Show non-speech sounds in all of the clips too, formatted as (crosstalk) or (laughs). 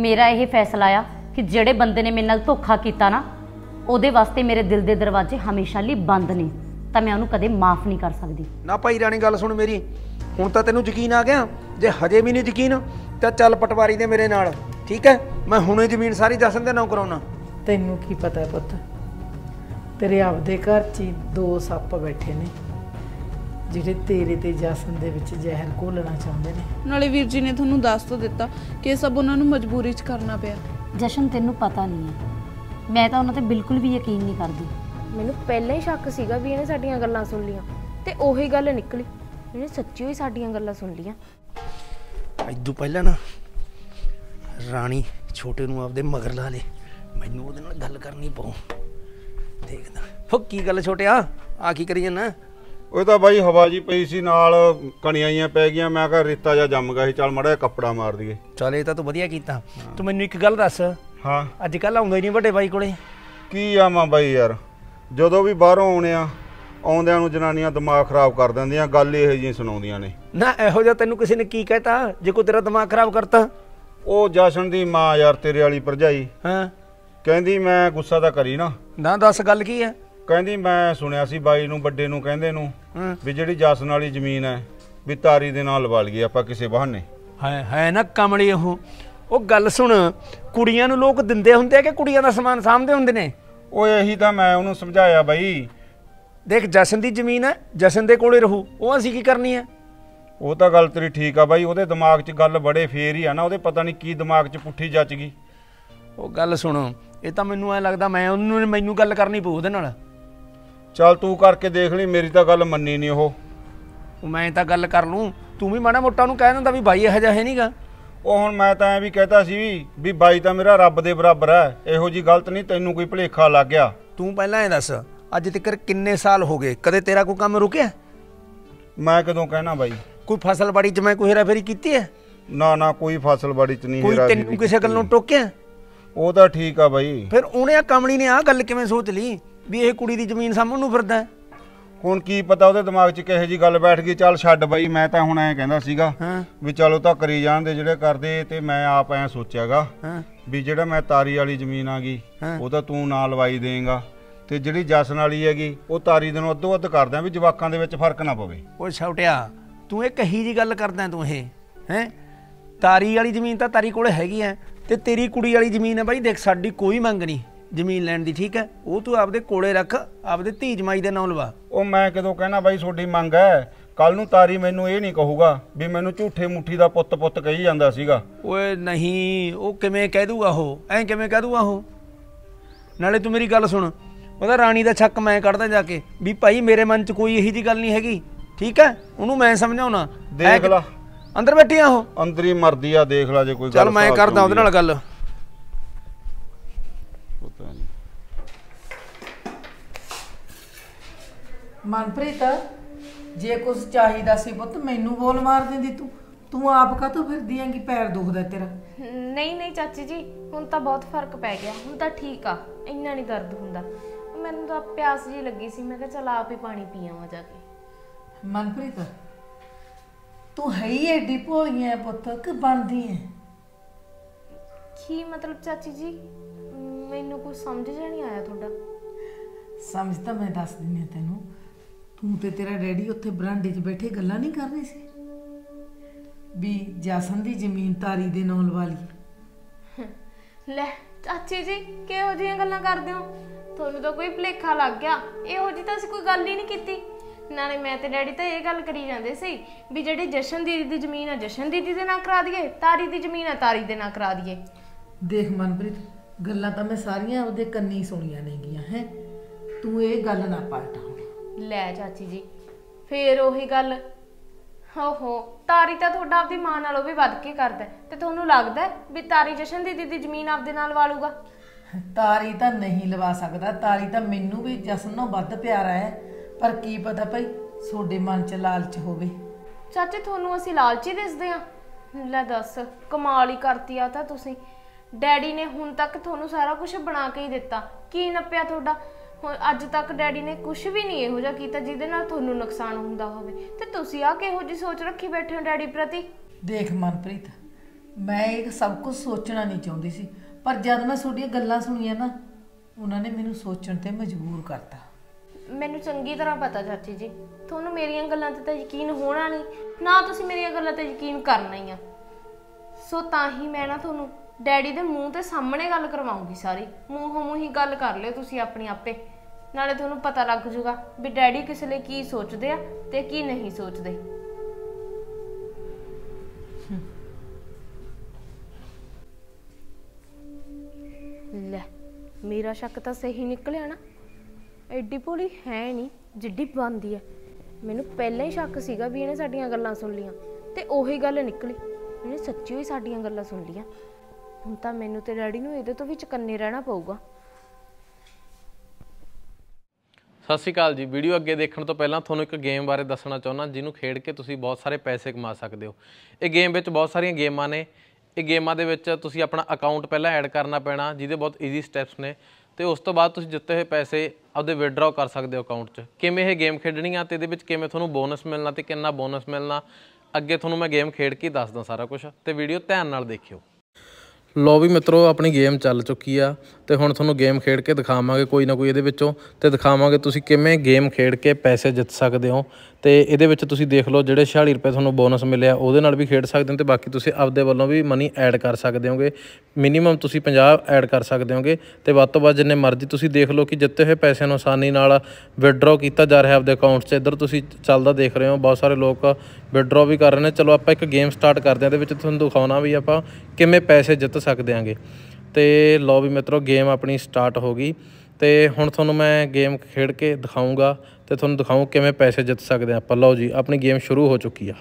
ਮੇਰਾ ਇਹ ਫੈਸਲਾ ਆ ਕਿ ਜਿਹੜੇ ਬੰਦੇ ਨੇ ਮੇਰੇ ਨਾਲ ਧੋਖਾ ਕੀਤਾ ਨਾ ਉਹਦੇ ਵਾਸਤੇ ਮੇਰੇ ਦਿਲ ਦੇ ਦਰਵਾਜ਼ੇ ਹਮੇਸ਼ਾ ਲਈ ਬੰਦ ਨੇ ਤਾਂ ਮੈਂ ਉਹਨੂੰ ਕਦੇ ਮਾਫ ਨਹੀਂ ਕਰ ਸਕਦੀ। ਨਾ ਭਾਈ ਰਾਣੀ ਗੱਲ ਸੁਣ ਮੇਰੀ। ਹੁਣ ਤਾਂ ਤੈਨੂੰ ਯਕੀਨ ਆ ਗਿਆ ਜੇ ਹਜੇ ਵੀ ਨਹੀਂ ਯਕੀਨ ਤਾਂ ਚੱਲ ਪਟਵਾਰੀ ਦੇ ਮੇਰੇ ਨਾਲ ਠੀਕ ਹੈ? ਮੈਂ ਹੁਣੇ ਜ਼ਮੀਨ ਸਾਰੀ ਜਸਨ ਦੇ ਨਾਂ ਕਰਾਉਣਾ। ਤੈਨੂੰ ਕੀ ਪਤਾ ਪੁੱਤ? ਤੇਰੇ ਆਪਦੇ ਘਰ 'ਚ ਹੀ ਦੋ ਸੱਪ ਬੈਠੇ ਨੇ। ਜਿਹੜੇ ਤੇਰੇ ਤੇ ਜਸਨ ਦੇ ਵਿੱਚ ਜ਼ਹਿਰ ਘੋਲਣਾ ਚਾਹੁੰਦੇ ਨੇ। ਨਾਲੇ ਵੀਰ ਜੀ ਨੇ ਤੁਹਾਨੂੰ ਦੱਸ ਤਾਂ ਦਿੱਤਾ ਕਿ ਇਹ ਸਭ ਉਹਨਾਂ ਨੂੰ ਮਜਬੂਰੀ 'ਚ ਕਰਨਾ ਪਿਆ। ਜਸ਼ਨ ਤੈਨੂੰ ਪਤਾ ਨਹੀਂ ਹੈ। ਮੈਂ ਤਾਂ ਉਹਨਾਂ ਤੇ ਬਿਲਕੁਲ ਵੀ ਯਕੀਨ ਨਹੀਂ ਕਰਦੀ। ਮੈਨੂੰ ਪਹਿਲਾਂ ਹੀ ਸ਼ੱਕ ਸੀਗਾ ਵੀ ਇਹਨੇ ਸਾਡੀਆਂ ਗੱਲਾਂ ਸੁਣ ਲੀਆਂ। ਤੇ ਉਹੀ ਗੱਲ ਨਿਕਲੀ। ਇਹਨੇ ਸੱਚੀ ਹੀ ਸਾਡੀਆਂ ਗੱਲਾਂ ਸੁਣ ਲੀਆਂ। ਇਦੋਂ ਪਹਿਲਾਂ ਨਾ ਰਾਣੀ ਛੋਟੇ ਨੂੰ ਆਪਦੇ ਮਗਰ ਲਾ ਲੇ। ਮੈਨੂੰ ਉਹਦੇ ਨਾਲ ਗੱਲ ਕਰਨੀ ਪਊ। ਦੇਖਦਾ। ਹੋ ਕੀ ਗੱਲ ਛੋਟਿਆ? ਆ ਕੀ ਕਰੀ ਜਾਂਦਾ? ਉਹ ਤਾਂ ਬਾਈ ਹਵਾ ਜੀ ਪਈ ਸੀ ਨਾਲ ਕਣੀਆਂ ਪੈ ਗਈਆਂ। ਮੈਂ ਕਿਹਾ ਰੇਤਾ ਜਾ ਜੰਮ ਗਿਆ ਸੀ ਚੱਲ ਮੜਾ ਕੱਪੜਾ ਮਾਰ ਦਈਏ। ਚੱਲ ਇਹ ਤਾਂ ਤੂੰ ਵਧੀਆ ਕੀਤਾ। ਤੂੰ ਮੈਨੂੰ ਇੱਕ ਗੱਲ ਦੱਸ। ਹਾਂ। ਅੱਜ ਕੱਲ ਆਉਂਦਾ ਹੀ ਨਹੀਂ ਵੱਡੇ ਬਾਈ ਕੋਲੇ। ਕੀ ਆਵਾਂ ਬਾਈ ਯਾਰ? ਜਦੋਂ ਵੀ ਬਾਹਰੋਂ ਆਉਣੇ ਆ ਆਉਂਦਿਆਂ ਨੂੰ ਜਨਾਨੀਆਂ ਦਿਮਾਗ ਖਰਾਬ ਕਰ ਦਿੰਦੀਆਂ ਗੱਲ ਇਹੋ ਜਿਹੀ ਸੁਣਾਉਂਦੀਆਂ ਨੇ। ਨਾ ਇਹੋ ਜਿਹਾ ਤੈਨੂੰ ਕਿਸੇ ਨੇ ਕੀ ਕਹਿਤਾ? ਜੇ ਕੋਈ ਤੇਰਾ ਦਿਮਾਗ ਖਰਾਬ ਕਰਤਾ। ਉਹ ਜਸ਼ਨ ਦੀ ਮਾਂ ਯਾਰ ਤੇਰੇ ਵਾਲੀ ਭਰਜਾਈ। ਹਾਂ। ਕਹਿੰਦੀ ਮੈਂ ਗੁੱਸਾ ਤਾਂ ਕਰੀ ਨਾ। ਨਾ ਦੱਸ ਗੱਲ ਕੀ ਹੈ ਕਹਿੰਦੀ ਮੈਂ ਸੁਣਿਆ ਸੀ ਬਾਈ ਨੂੰ ਵੱਡੇ ਨੂੰ ਕਹਿੰਦੇ ਨੂੰ। ਵੀ ਜਿਹੜੀ ਜਸਨ ਵਾਲੀ ਜ਼ਮੀਨ ਹੈ ਵੀ ਤਾਰੀ ਦੇ ਨਾਲ ਲਵਾ ਲਈਏ ਆਪਾਂ ਕਿਸੇ ਬਹਾਨੇ। ਹੈ ਹੈ ਨਾ ਕਮਲੀ ਉਹ। ਉਹ ਗੱਲ ਸੁਣ ਕੁੜੀਆਂ ਨੂੰ ਲੋਕ ਦਿੰਦੇ ਹੁੰਦੇ ਆ ਕਿ ਕੁੜੀਆਂ ਦਾ ਸਮਾਨ ਸਾਂਭਦੇ ਹੁੰਦੇ ਨੇ? ਉਹ ਇਹੀ ਤਾਂ ਮੈਂ ਉਹਨੂੰ ਸਮਝਾਇਆ ਬਾਈ। ਦੇਖ ਜਸ਼ਨ ਦੀ ਜ਼ਮੀਨ ਹੈ ਜਸ਼ਨ ਦੇ ਕੋਲੇ ਰਹੂ। ਉਹ ਅਸੀਂ ਕੀ ਕਰਨੀ ਹੈ? ਉਹ ਤਾਂ ਗੱਲ ਤੇਰੀ ਠੀਕ ਆ ਬਾਈ ਉਹਦੇ ਦਿਮਾਗ 'ਚ ਗੱਲ ਬੜੇ ਫੇਰ ਹੀ ਆ ਨਾ ਉਹਦੇ ਪਤਾ ਨਹੀਂ ਕੀ ਦਿਮਾਗ 'ਚ ਪੁੱਠੀ ਜੱਜ ਗਈ। ਉਹ ਗੱਲ ਸੁਣ ਇਹ ਤਾਂ ਮੈਨੂੰ ਐ ਲੱਗਦਾ ਮੈਂ ਉਹਨੂੰ ਮੈਨੂੰ ਗੱਲ ਕਰਨੀ ਪਊ ਉਹਦੇ ਨਾਲ। ਚੱਲ ਤੂੰ ਕਰਕੇ ਦੇਖ ਲਈ ਮੇਰੀ ਤਾਂ ਗੱਲ ਮੰਨੀ ਨਹੀਂ ਉਹ। ਮੈਂ ਤਾਂ ਗੱਲ ਕਰ ਲੂੰ ਤੂੰ ਵੀ ਮਾੜਾ ਮੋਟਾ ਨੂੰ ਕਹਿ ਦਿੰਦਾ ਵੀ ਬਾਈ ਇਹੋ ਜਿਹਾ ਹੈ ਨਹੀਂਗਾ ਉਹ ਹੁਣ ਮੈਂ ਤਾਂ ਐ ਵੀ ਕਹਤਾ ਸੀ ਵੀ ਵੀ ਬਾਈ ਤਾਂ ਮੇਰਾ ਰੱਬ ਦੇ ਬਰਾਬਰ ਹੈ ਇਹੋ ਜੀ ਗਲਤ ਨਹੀਂ ਤੈਨੂੰ ਕੋਈ ਭੁਲੇਖਾ ਲੱਗ ਗਿਆ। ਤੂੰ ਪਹਿਲਾਂ ਇਹ ਦੱਸ ਅੱਜ ਤੱਕ ਕਿੰਨੇ ਸਾਲ ਹੋ ਗਏ ਕਦੇ ਤੇਰਾ ਕੋਈ ਕੰਮ ਰੁਕਿਆ? ਮੈਂ ਕਦੋਂ ਕਹਿਣਾ ਬਾਈ? ਕੋਈ ਫਸਲ ਬਾੜੀ 'ਚ ਮੈਂ ਕੋਈ ਹੇਰਾਫੇਰੀ ਕੀਤੀ ਹੈ? ਨਾ ਨਾ ਕੋਈ ਫਸਲ ਬਾੜੀ 'ਚ ਨਹੀਂ ਕੋਈ ਤੈਨੂੰ ਕਿਸੇ। ਗੱਲੋਂ ਟੋਕਿਆ? ਉਹ ਤਾਂ ਠੀਕ ਆ ਬਾਈ। ਫਿਰ ਉਹਨੇ ਆ ਕਮਲੀ ਨੇ ਆ ਗੱਲ ਕਿਵੇਂ ਸੋਚ ਲਈ? ਵੀ ਇਹ ਕੁੜੀ ਦੀ ਜ਼ਮੀਨ ਸਾਂਭਣ ਨੂੰ ਫਿਰਦਾ? ਹੁਣ ਕੀ ਪਤਾ ਉਹਦੇ ਦਿਮਾਗ 'ਚ ਕਿਹੋ ਜੀ ਗੱਲ ਬੈਠ ਗਈ ਚੱਲ ਛੱਡ ਬਾਈ ਮੈਂ ਤਾਂ ਹੁਣ ਐਂ ਕਹਿੰਦਾ ਸੀਗਾ ਹਾਂ। ਵੀ ਚਲੋ ਤਾਂ ਕਰੀ ਜਾਣਦੇ ਜਿਹੜੇ ਕਰਦੇ ਤੇ ਮੈਂ ਆਪ ਐਂ ਸੋਚਿਆਗਾ ਹਾਂ। ਵੀ ਜਿਹੜਾ ਮੈਂ ਤਾਰੀ ਵਾਲੀ ਜ਼ਮੀਨ ਆ ਗਈ ਹਾਂ। ਉਹ ਤਾਂ ਤੂੰ ਨਾਲ ਲਵਾਈ ਦੇਂਗਾ। ਤੇ ਜਿਹੜੀ ਜਸਨ ਵਾਲੀ ਹੈਗੀ ਉਹ ਤਾਰੀ ਦੇ ਨੂੰ ਅੱਧੋ ਅੱਧ ਕਰ ਦਿਆਂ ਵੀ ਜਵਾਕਾਂ ਦੇ ਵਿੱਚ ਫ਼ਰਕ ਨਾ ਪਵੇ। ਓਏ ਛੋਟਿਆ ਤੂੰ ਇਹ ਕਹੀ ਜੀ ਗੱਲ ਕਰਦਾ ਤੂੰ ਇਹ ਹੈ? ਤਾਰੀ ਵਾਲੀ ਜ਼ਮੀਨ ਤਾਂ ਤਾਰੀ ਕੋਲੇ ਹੈਗੀ ਐ ਤੇ ਤੇਰੀ ਕੁੜੀ ਵਾਲੀ ਜ਼ਮੀਨ ਹੈ ਬਾਈ ਦੇਖ ਸਾਡੀ ਕੋਈ ਮੰਗ ਨਹੀਂ। ਜ਼ਮੀਨ ਲੈਣ ਦੀ ਠੀਕ ਹੈ? ਉਹ ਤੂੰ ਆਪਦੇ ਕੋਲੇ ਰੱਖ ਆਪਦੇ ਧੀ ਜਮਾਈ ਦੇ ਨਾਂ ਲਵਾ। ਉਹ ਮੈਂ ਕਦੋਂ ਕਹਿਣਾ ਬਾਈ ਤੁਹਾਡੀ ਮੰਗ ਹੈ। ਕੱਲ ਨੂੰ ਤਾਰੀ ਮੈਨੂੰ ਇਹ ਨਹੀਂ ਕਹੂਗਾ ਵੀ ਮੈਨੂੰ ਝੂਠੇ ਮੁੱਠੀ ਦਾ ਪੁੱਤ ਪੁੱਤ ਕਹੀ ਜਾਂਦਾ ਸੀਗਾ। ਓਏ ਨਹੀਂ ਉਹ ਕਿਵੇਂ ਕਹਿ ਦੂਗਾ ਉਹ? ਐਂ ਕਿਵੇਂ ਕਹਿ ਦੂਗਾ ਉਹ? ਨਾਲੇ ਤੂੰ ਮੇਰੀ ਗੱਲ ਸੁਣ। ਉਹਦਾ ਰਾਣੀ ਦਾ ਛੱਕ ਮੈਂ ਕੱਢਦਾ ਜਾ ਕੇ ਵੀ ਭਾਈ ਮੇਰੇ ਮਨ 'ਚ ਕੋਈ ਇਹੀ ਜੀ ਗੱਲ ਨਹੀਂ ਹੈਗੀ। ਠੀਕ ਹੈ? ਉਹਨੂੰ ਮੈਂ ਸਮਝਾਉਣਾ। ਦੇਖ ਲਾ। ਅੰਦਰ ਬੈਠੀ ਆ ਉਹ? ਅੰਦਰ ਹੀ ਮਰਦੀ ਆ ਦੇਖ ਲੈ ਜੇ ਕੋਈ ਚੱਲ ਗੱਲ ਮੈਂ ਹਿਸਾਬ ਕਰਦਾ ਉਹਦੇ ਨਾਲ ਗੱਲ ਪਤਾ ਨਹੀਂ ਮਨਪ੍ਰੀਤ ਜੇ ਕੁਝ ਚਾਹੀਦਾ ਸੀ ਪੁੱਤ ਮੈਨੂੰ ਬੋਲ ਮਾਰ ਦਿੰਦੀ ਤੂੰ। ਤੂੰ ਆਪ ਕਾਹਤੋਂ ਫਿਰਦੀ ਆਂ ਕਿ ਪੈਰ ਦੁਖਦਾ ਤੇਰਾ? ਨਹੀਂ ਨਹੀਂ ਚਾਚੀ ਜੀ ਹੁਣ ਤਾਂ ਬਹੁਤ ਫ਼ਰਕ ਪੈ ਗਿਆ। ਹੁਣ ਤਾਂ ਠੀਕ ਆ ਇੰਨਾ ਨਹੀਂ ਦਰਦ ਹੁੰਦਾ। ਮੈਨੂੰ ਤਾਂ ਪਿਆਸ ਜੀ ਲੱਗੀ ਸੀ ਮੈਂ ਕਿਹਾ ਚਲ ਆਪ ਹੀ ਪਾਣੀ ਪੀ ਆਵਾਂ ਜਾ ਕੇ। ਮਨਪ੍ਰੀਤ ਤੂੰ ਹੈ ਹੀ ਐਡੀ ਭੋਲੀ ਐ ਪੁੱਤ ਕਿ ਬਣਦੀ ਐ ਕੀ ਮਤਲਬ ਚਾਚੀ ਜੀ? ਮੈਨੂੰ ਕੁਝ ਸਮਝ ਨਹੀਂ ਆਇਆ ਤੁਹਾਡਾ। ਸਮਝ ਤਾਂ ਮੈਂ ਦੱਸ ਦਿੰਦੀ ਤੈਨੂੰ। ਤੂੰ ਤੇ ਤੇਰਾ ਡੈਡੀ ਉੱਥੇ ਬਰਾਂਡੇ 'ਚ ਬੈਠੇ ਗੱਲਾਂ ਨਹੀਂ ਕਰ ਰਹੇ ਸੀ? ਵੀ ਜਸਨ ਦੀ ਜ਼ਮੀਨ ਤਾਰੀ ਦੇ ਨਾਂ ਲਵਾ ਲਈ ਲੈ ਚਾਚੀ ਜੀ ਕਿਹੋ ਜਿਹੀਆਂ ਗੱਲਾਂ ਕਰਦੇ ਹੋ? ਤੁਹਾਨੂੰ ਤਾਂ ਕੋਈ ਭੁਲੇਖਾ ਲੱਗ ਗਿਆ। ਇਹੋ ਜੀ ਤਾਂ ਅਸੀਂ ਕੋਈ ਗੱਲ ਹੀ ਨਹੀਂ ਕੀਤੀ। ਨਾਲੇ ਮੈਂ ਤੇ ਡੈਡੀ ਤਾਂ ਇਹ ਗੱਲ ਕਰੀ ਜਾਂਦੇ ਸੀ ਵੀ ਜਿਹੜੀ ਜਸ਼ਨ ਦੀਦੀ ਦੀ ਜ਼ਮੀਨ ਆ ਜਸ਼ਨ ਦੀਦੀ ਦੇ ਨਾਂ ਕਰਾ ਦਈਏ ਤਾਰੀ ਦੀ ਜ਼ਮੀਨ ਆ ਤਾਰੀ ਦੇ ਨਾਂ ਕਰਾ ਦਈਏ। ਦੇਖ ਮਨਪ੍ਰੀਤ ਗੱਲਾਂ ਤਾਂ ਮੈਂ ਸਾਰੀਆਂ ਉਹਦੇ ਕੰਨੀ ਸੁਣੀਆਂ ਨੇਗੀਆਂ ਹੈ? ਤੂੰ ਇਹ ਗੱਲ ਨਾ ਪਲਟਾ। ਲੈ ਚਾਚੀ ਜੀ ਫੇਰ ਉਹੀ ਗੱਲ। ਓਹੋ ਤਾਰੀ ਤਾਂ ਤੁਹਾਡਾ ਆਪਦੀ ਮਾਂ ਨਾਲੋਂ ਵੀ ਵੱਧ ਕੇ ਕਰਦਾ ਹੈ। ਤੇ ਤੁਹਾਨੂੰ ਲੱਗਦਾ ਹੈ ਵੀ ਤਾਰੀ ਜਸ਼ਨ ਦੀਦੀ ਦੀ ਜ਼ਮੀਨ ਆਪਦੇ ਨਾਲ ਵਾਲੂਗਾ? ਤਾਰੀ ਤਾਂ ਨਹੀਂ ਲਵਾ ਸਕਦਾ ਤਾਰੀ ਤਾਂ ਮੈਨੂੰ ਵੀ ਜਸਨ ਨਾਲੋਂ ਵੱਧ ਪਿਆਰਾ ਹੈ। ਪਰ ਕੀ ਪਤਾ ਭਾਈ ਤੁਹਾਡੇ ਮਨ 'ਚ ਲਾਲਚ ਹੋਵੇ। ਚਾਚੇ ਤੁਹਾਨੂੰ ਅਸੀਂ ਲਾਲਚੀ ਦਿਸਦੇ ਆ ਲੈ ਦੱਸ ਕਮਾਲ ਹੀ ਕਰਤੀ ਆ ਤਾਂ ਤੁਸੀਂ। ਡੈਡੀ ਨੇ ਹੁਣ ਤੱਕ ਤੁਹਾਨੂੰ ਸਾਰਾ ਕੁਝ ਬਣਾ ਕੇ ਹੀ ਦਿੱਤਾ। ਕੀ ਨੱਪਿਆ ਤੁਹਾਡਾ? ਹੁਣ ਅੱਜ ਤੱਕ ਡੈਡੀ ਨੇ ਕੁਝ ਵੀ ਨਹੀਂ ਇਹੋ ਜਿਹਾ ਕੀਤਾ ਜਿਹਦੇ ਨਾਲ ਤੁਹਾਨੂੰ ਨੁਕਸਾਨ ਹੁੰਦਾ ਹੋਵੇ। ਤੇ ਤੁਸੀਂ ਆ ਕਿਹੋ ਜੀ ਸੋਚ ਰੱਖੀ ਬੈਠੇ ਹੋ ਡੈਡੀ ਪ੍ਰਤੀ? ਦੇਖ ਮਨਪ੍ਰੀਤ ਮੈਂ ਇਹ ਸਭ ਕੁਝ ਸੋਚਣਾ ਨਹੀਂ ਚਾਹੁੰਦੀ ਸੀ ਪਰ ਜਦ ਮੈਂ ਤੁਹਾਡੀਆਂ ਗੱਲਾਂ ਸੁਣੀਆਂ ਨਾ ਉਹਨਾਂ ਨੇ ਮੈਨੂੰ ਸੋਚਣ ਤੇ ਮਜਬੂਰ ਕਰਤਾ। ਮੈਨੂੰ ਚੰਗੀ ਤਰ੍ਹਾਂ ਪਤਾ ਚਾਚੀ ਜੀ ਤੁਹਾਨੂੰ ਮੇਰੀਆਂ ਗੱਲਾਂ ਤੇ ਤਾਂ ਯਕੀਨ ਹੋਣਾ ਨਹੀਂ ਨਾ ਤੁਸੀਂ ਮੇਰੀਆਂ ਗੱਲਾਂ ਤੇ ਯਕੀਨ ਕਰਨਾ ਹੀ ਆ। ਸੋ ਤਾਂ ਹੀ ਮੈਂ ਨਾ ਤੁਹਾਨੂੰ ਡੈਡੀ ਦੇ ਮੂੰਹ ਤੇ ਸਾਹਮਣੇ ਗੱਲ ਕਰਵਾਉਂਗੀ ਸਾਰੀ। ਮੂੰਹੋਂ ਮੂੰਹ ਹੀ ਗੱਲ ਕਰ ਲਿਓ ਤੁਸੀਂ ਆਪਣੀ ਆਪੇ। ਨਾਲੇ ਤੁਹਾਨੂੰ ਪਤਾ ਲੱਗ ਜੂਗਾ ਵੀ ਡੈਡੀ ਕਿਸ ਲਈ ਕੀ ਸੋਚਦੇ ਆ ਤੇ ਕੀ ਨਹੀਂ ਸੋਚਦੇ। ਲੈ, ਮੇਰਾ ਸ਼ੱਕ ਤਾਂ ਸਹੀ ਨਿਕਲਿਆ ਨਾ। ਐਡੀ ਭੋਲੀ ਹੈ ਨਹੀਂ, ਜਿੱਡੀ ਬੰਦੀ ਹੈ ਮੈਨੂੰ ਪਹਿਲਾਂ ਹੀ ਸ਼ੱਕ ਸੀਗਾ ਵੀ ਇਹਨੇ ਸਾਡੀਆਂ ਗੱਲਾਂ ਸੁਣ ਲੀਆਂ ਤੇ ਉਹੀ ਗੱਲ ਨਿਕਲੀ। ਇਹਨੇ ਸੱਚੀ ਹੀ ਸਾਡੀਆਂ ਗੱਲਾਂ ਸੁਣ ਲੀਆਂ ਹੁਣ ਤਾਂ ਮੈਨੂੰ ਤੇ ਡੈਡੀ ਨੂੰ ਇਹਦੇ ਤੋਂ ਵੀ ਚਕੰਨੇ ਰਹਿਣਾ ਪਊਗਾ। ਸਤਿ ਸ਼੍ਰੀ ਅਕਾਲ ਜੀ। ਵੀਡੀਓ ਅੱਗੇ ਦੇਖਣ ਤੋਂ ਪਹਿਲਾਂ ਤੁਹਾਨੂੰ ਇੱਕ ਗੇਮ ਬਾਰੇ ਦੱਸਣਾ ਚਾਹੁੰਦਾ, ਜਿਹਨੂੰ ਖੇਡ ਕੇ ਤੁਸੀਂ ਬਹੁਤ ਸਾਰੇ ਪੈਸੇ ਕਮਾ ਸਕਦੇ ਹੋ। ਇਹ ਗੇਮ ਵਿੱਚ ਬਹੁਤ ਸਾਰੀਆਂ ਗੇਮਾਂ ਨੇ। ਇਹ ਗੇਮਾਂ ਦੇ ਵਿੱਚ ਤੁਸੀਂ ਆਪਣਾ ਅਕਾਊਂਟ ਪਹਿਲਾਂ ਐਡ ਕਰਨਾ ਪੈਣਾ, ਜਿਹਦੇ ਬਹੁਤ ਈਜ਼ੀ ਸਟੈਪਸ ਨੇ। ਤੇ ਉਸ ਤੋਂ ਬਾਅਦ ਤੁਸੀਂ ਜਿੱਤੇ ਹੋਏ ਪੈਸੇ ਆਪਦੇ ਵਿਡਰਾਅ ਕਰ ਸਕਦੇ ਹੋ ਅਕਾਊਂਟ 'ਚ। ਕਿਵੇਂ ਇਹ ਗੇਮ ਖੇਡਣੀ ਆ ਤੇ ਇਹਦੇ ਵਿੱਚ ਕਿਵੇਂ ਤੁਹਾਨੂੰ ਬੋਨਸ ਮਿਲਣਾ ਤੇ ਕਿੰਨਾ ਬੋਨਸ ਮਿਲਣਾ, ਅੱਗੇ ਤੁਹਾਨੂੰ ਮੈਂ ਗੇਮ ਖੇਡ ਕੇ ਹੀ ਦੱਸਦਾ ਸਾਰਾ ਕੁਝ ਤੇ ਵੀਡੀਓ ਧਿਆਨ ਨਾਲ ਦੇਖਿਓ। ਲੋ ਵੀ ਮਿੱਤਰੋ, ਆਪਣੀ ਗੇਮ ਚੱਲ ਚੁੱਕੀ ਆ ਤੇ ਹੁਣ ਤੁਹਾਨੂੰ ਗੇਮ ਖੇਡ ਕੇ ਦਿਖਾਵਾਂਗੇ ਕੋਈ ਨਾ ਕੋਈ ਇਹਦੇ ਵਿੱਚੋਂ ਤੇ ਦਿਖਾਵਾਂਗੇ ਤੁਸੀਂ ਕਿਵੇਂ ਗੇਮ ਖੇਡ ਕੇ ਪੈਸੇ ਜਿੱਤ ਸਕਦੇ ਹੋ। ਤੇ ਇਹਦੇ ਵਿੱਚ ਤੁਸੀਂ ਦੇਖ ਲਓ ਜਿਹੜੇ 46 ਰੁਪਏ ਤੁਹਾਨੂੰ ਬੋਨਸ ਮਿਲਿਆ ਉਹਦੇ ਨਾਲ ਵੀ ਖੇਡ ਸਕਦੇ ਹੋ ਤੇ ਬਾਕੀ ਤੁਸੀਂ ਆਪਦੇ ਵੱਲੋਂ ਵੀ ਮਨੀ ਐਡ ਕਰ ਸਕਦੇ ਹੋਗੇ। ਮਿਨੀਮਮ ਤੁਸੀਂ 50 ਐਡ ਕਰ ਸਕਦੇ ਹੋਗੇ ਤੇ ਵੱਧ ਤੋਂ ਵੱਧ ਜਿੰਨੇ ਮਰਜ਼ੀ ਤੁਸੀਂ ਦੇਖ ਲਓ ਕਿ ਜਿੱਤੇ ਹੋਏ ਪੈਸਿਆਂ ਨੂੰ ਆਸਾਨੀ ਨਾਲ ਵਿਡਰਾਅ ਕੀਤਾ ਜਾ ਰਿਹਾ ਆਪਦੇ ਅਕਾਊਂਟ 'ਚ। ਇੱਧਰ ਤੁਸੀਂ ਚੱਲਦਾ ਦੇਖ ਰਹੇ ਹੋ, ਬਹੁਤ ਸਾਰੇ ਲੋਕ ਵਿਡਰਾਅ ਵੀ ਕਰ ਰਹੇ ਨੇ। ਚਲੋ ਆਪਾਂ ਇੱਕ ਗੇਮ ਸਟਾਰਟ ਕਰਦੇ ਹਾਂ, ਇਹਦੇ ਵਿੱਚ ਤੁਹਾਨੂੰ ਦਿਖਾਉਣਾ ਵੀ ਆਪਾਂ ਕਿਵੇਂ ਪੈਸੇ ਜਿੱਤ ਸਕਦੇ ਆਂਗੇ। ਤੇ ਲਓ ਵੀ ਮਿੱਤਰੋ ਗੇਮ ਆਪਣੀ ਸਟਾਰਟ ਹੋ ਗਈ। ਅਤੇ ਹੁਣ ਤੁਹਾਨੂੰ ਮੈਂ ਗੇਮ ਖੇਡ ਕੇ ਦਿਖਾਊਂਗਾ ਅਤੇ ਤੁਹਾਨੂੰ ਦਿਖਾਊਂ ਕਿਵੇਂ ਪੈਸੇ ਜਿੱਤ ਸਕਦੇ ਹਾਂ। ਆਪਾਂ ਲਓ ਜੀ, ਆਪਣੀ ਗੇਮ ਸ਼ੁਰੂ ਹੋ ਚੁੱਕੀ ਆ।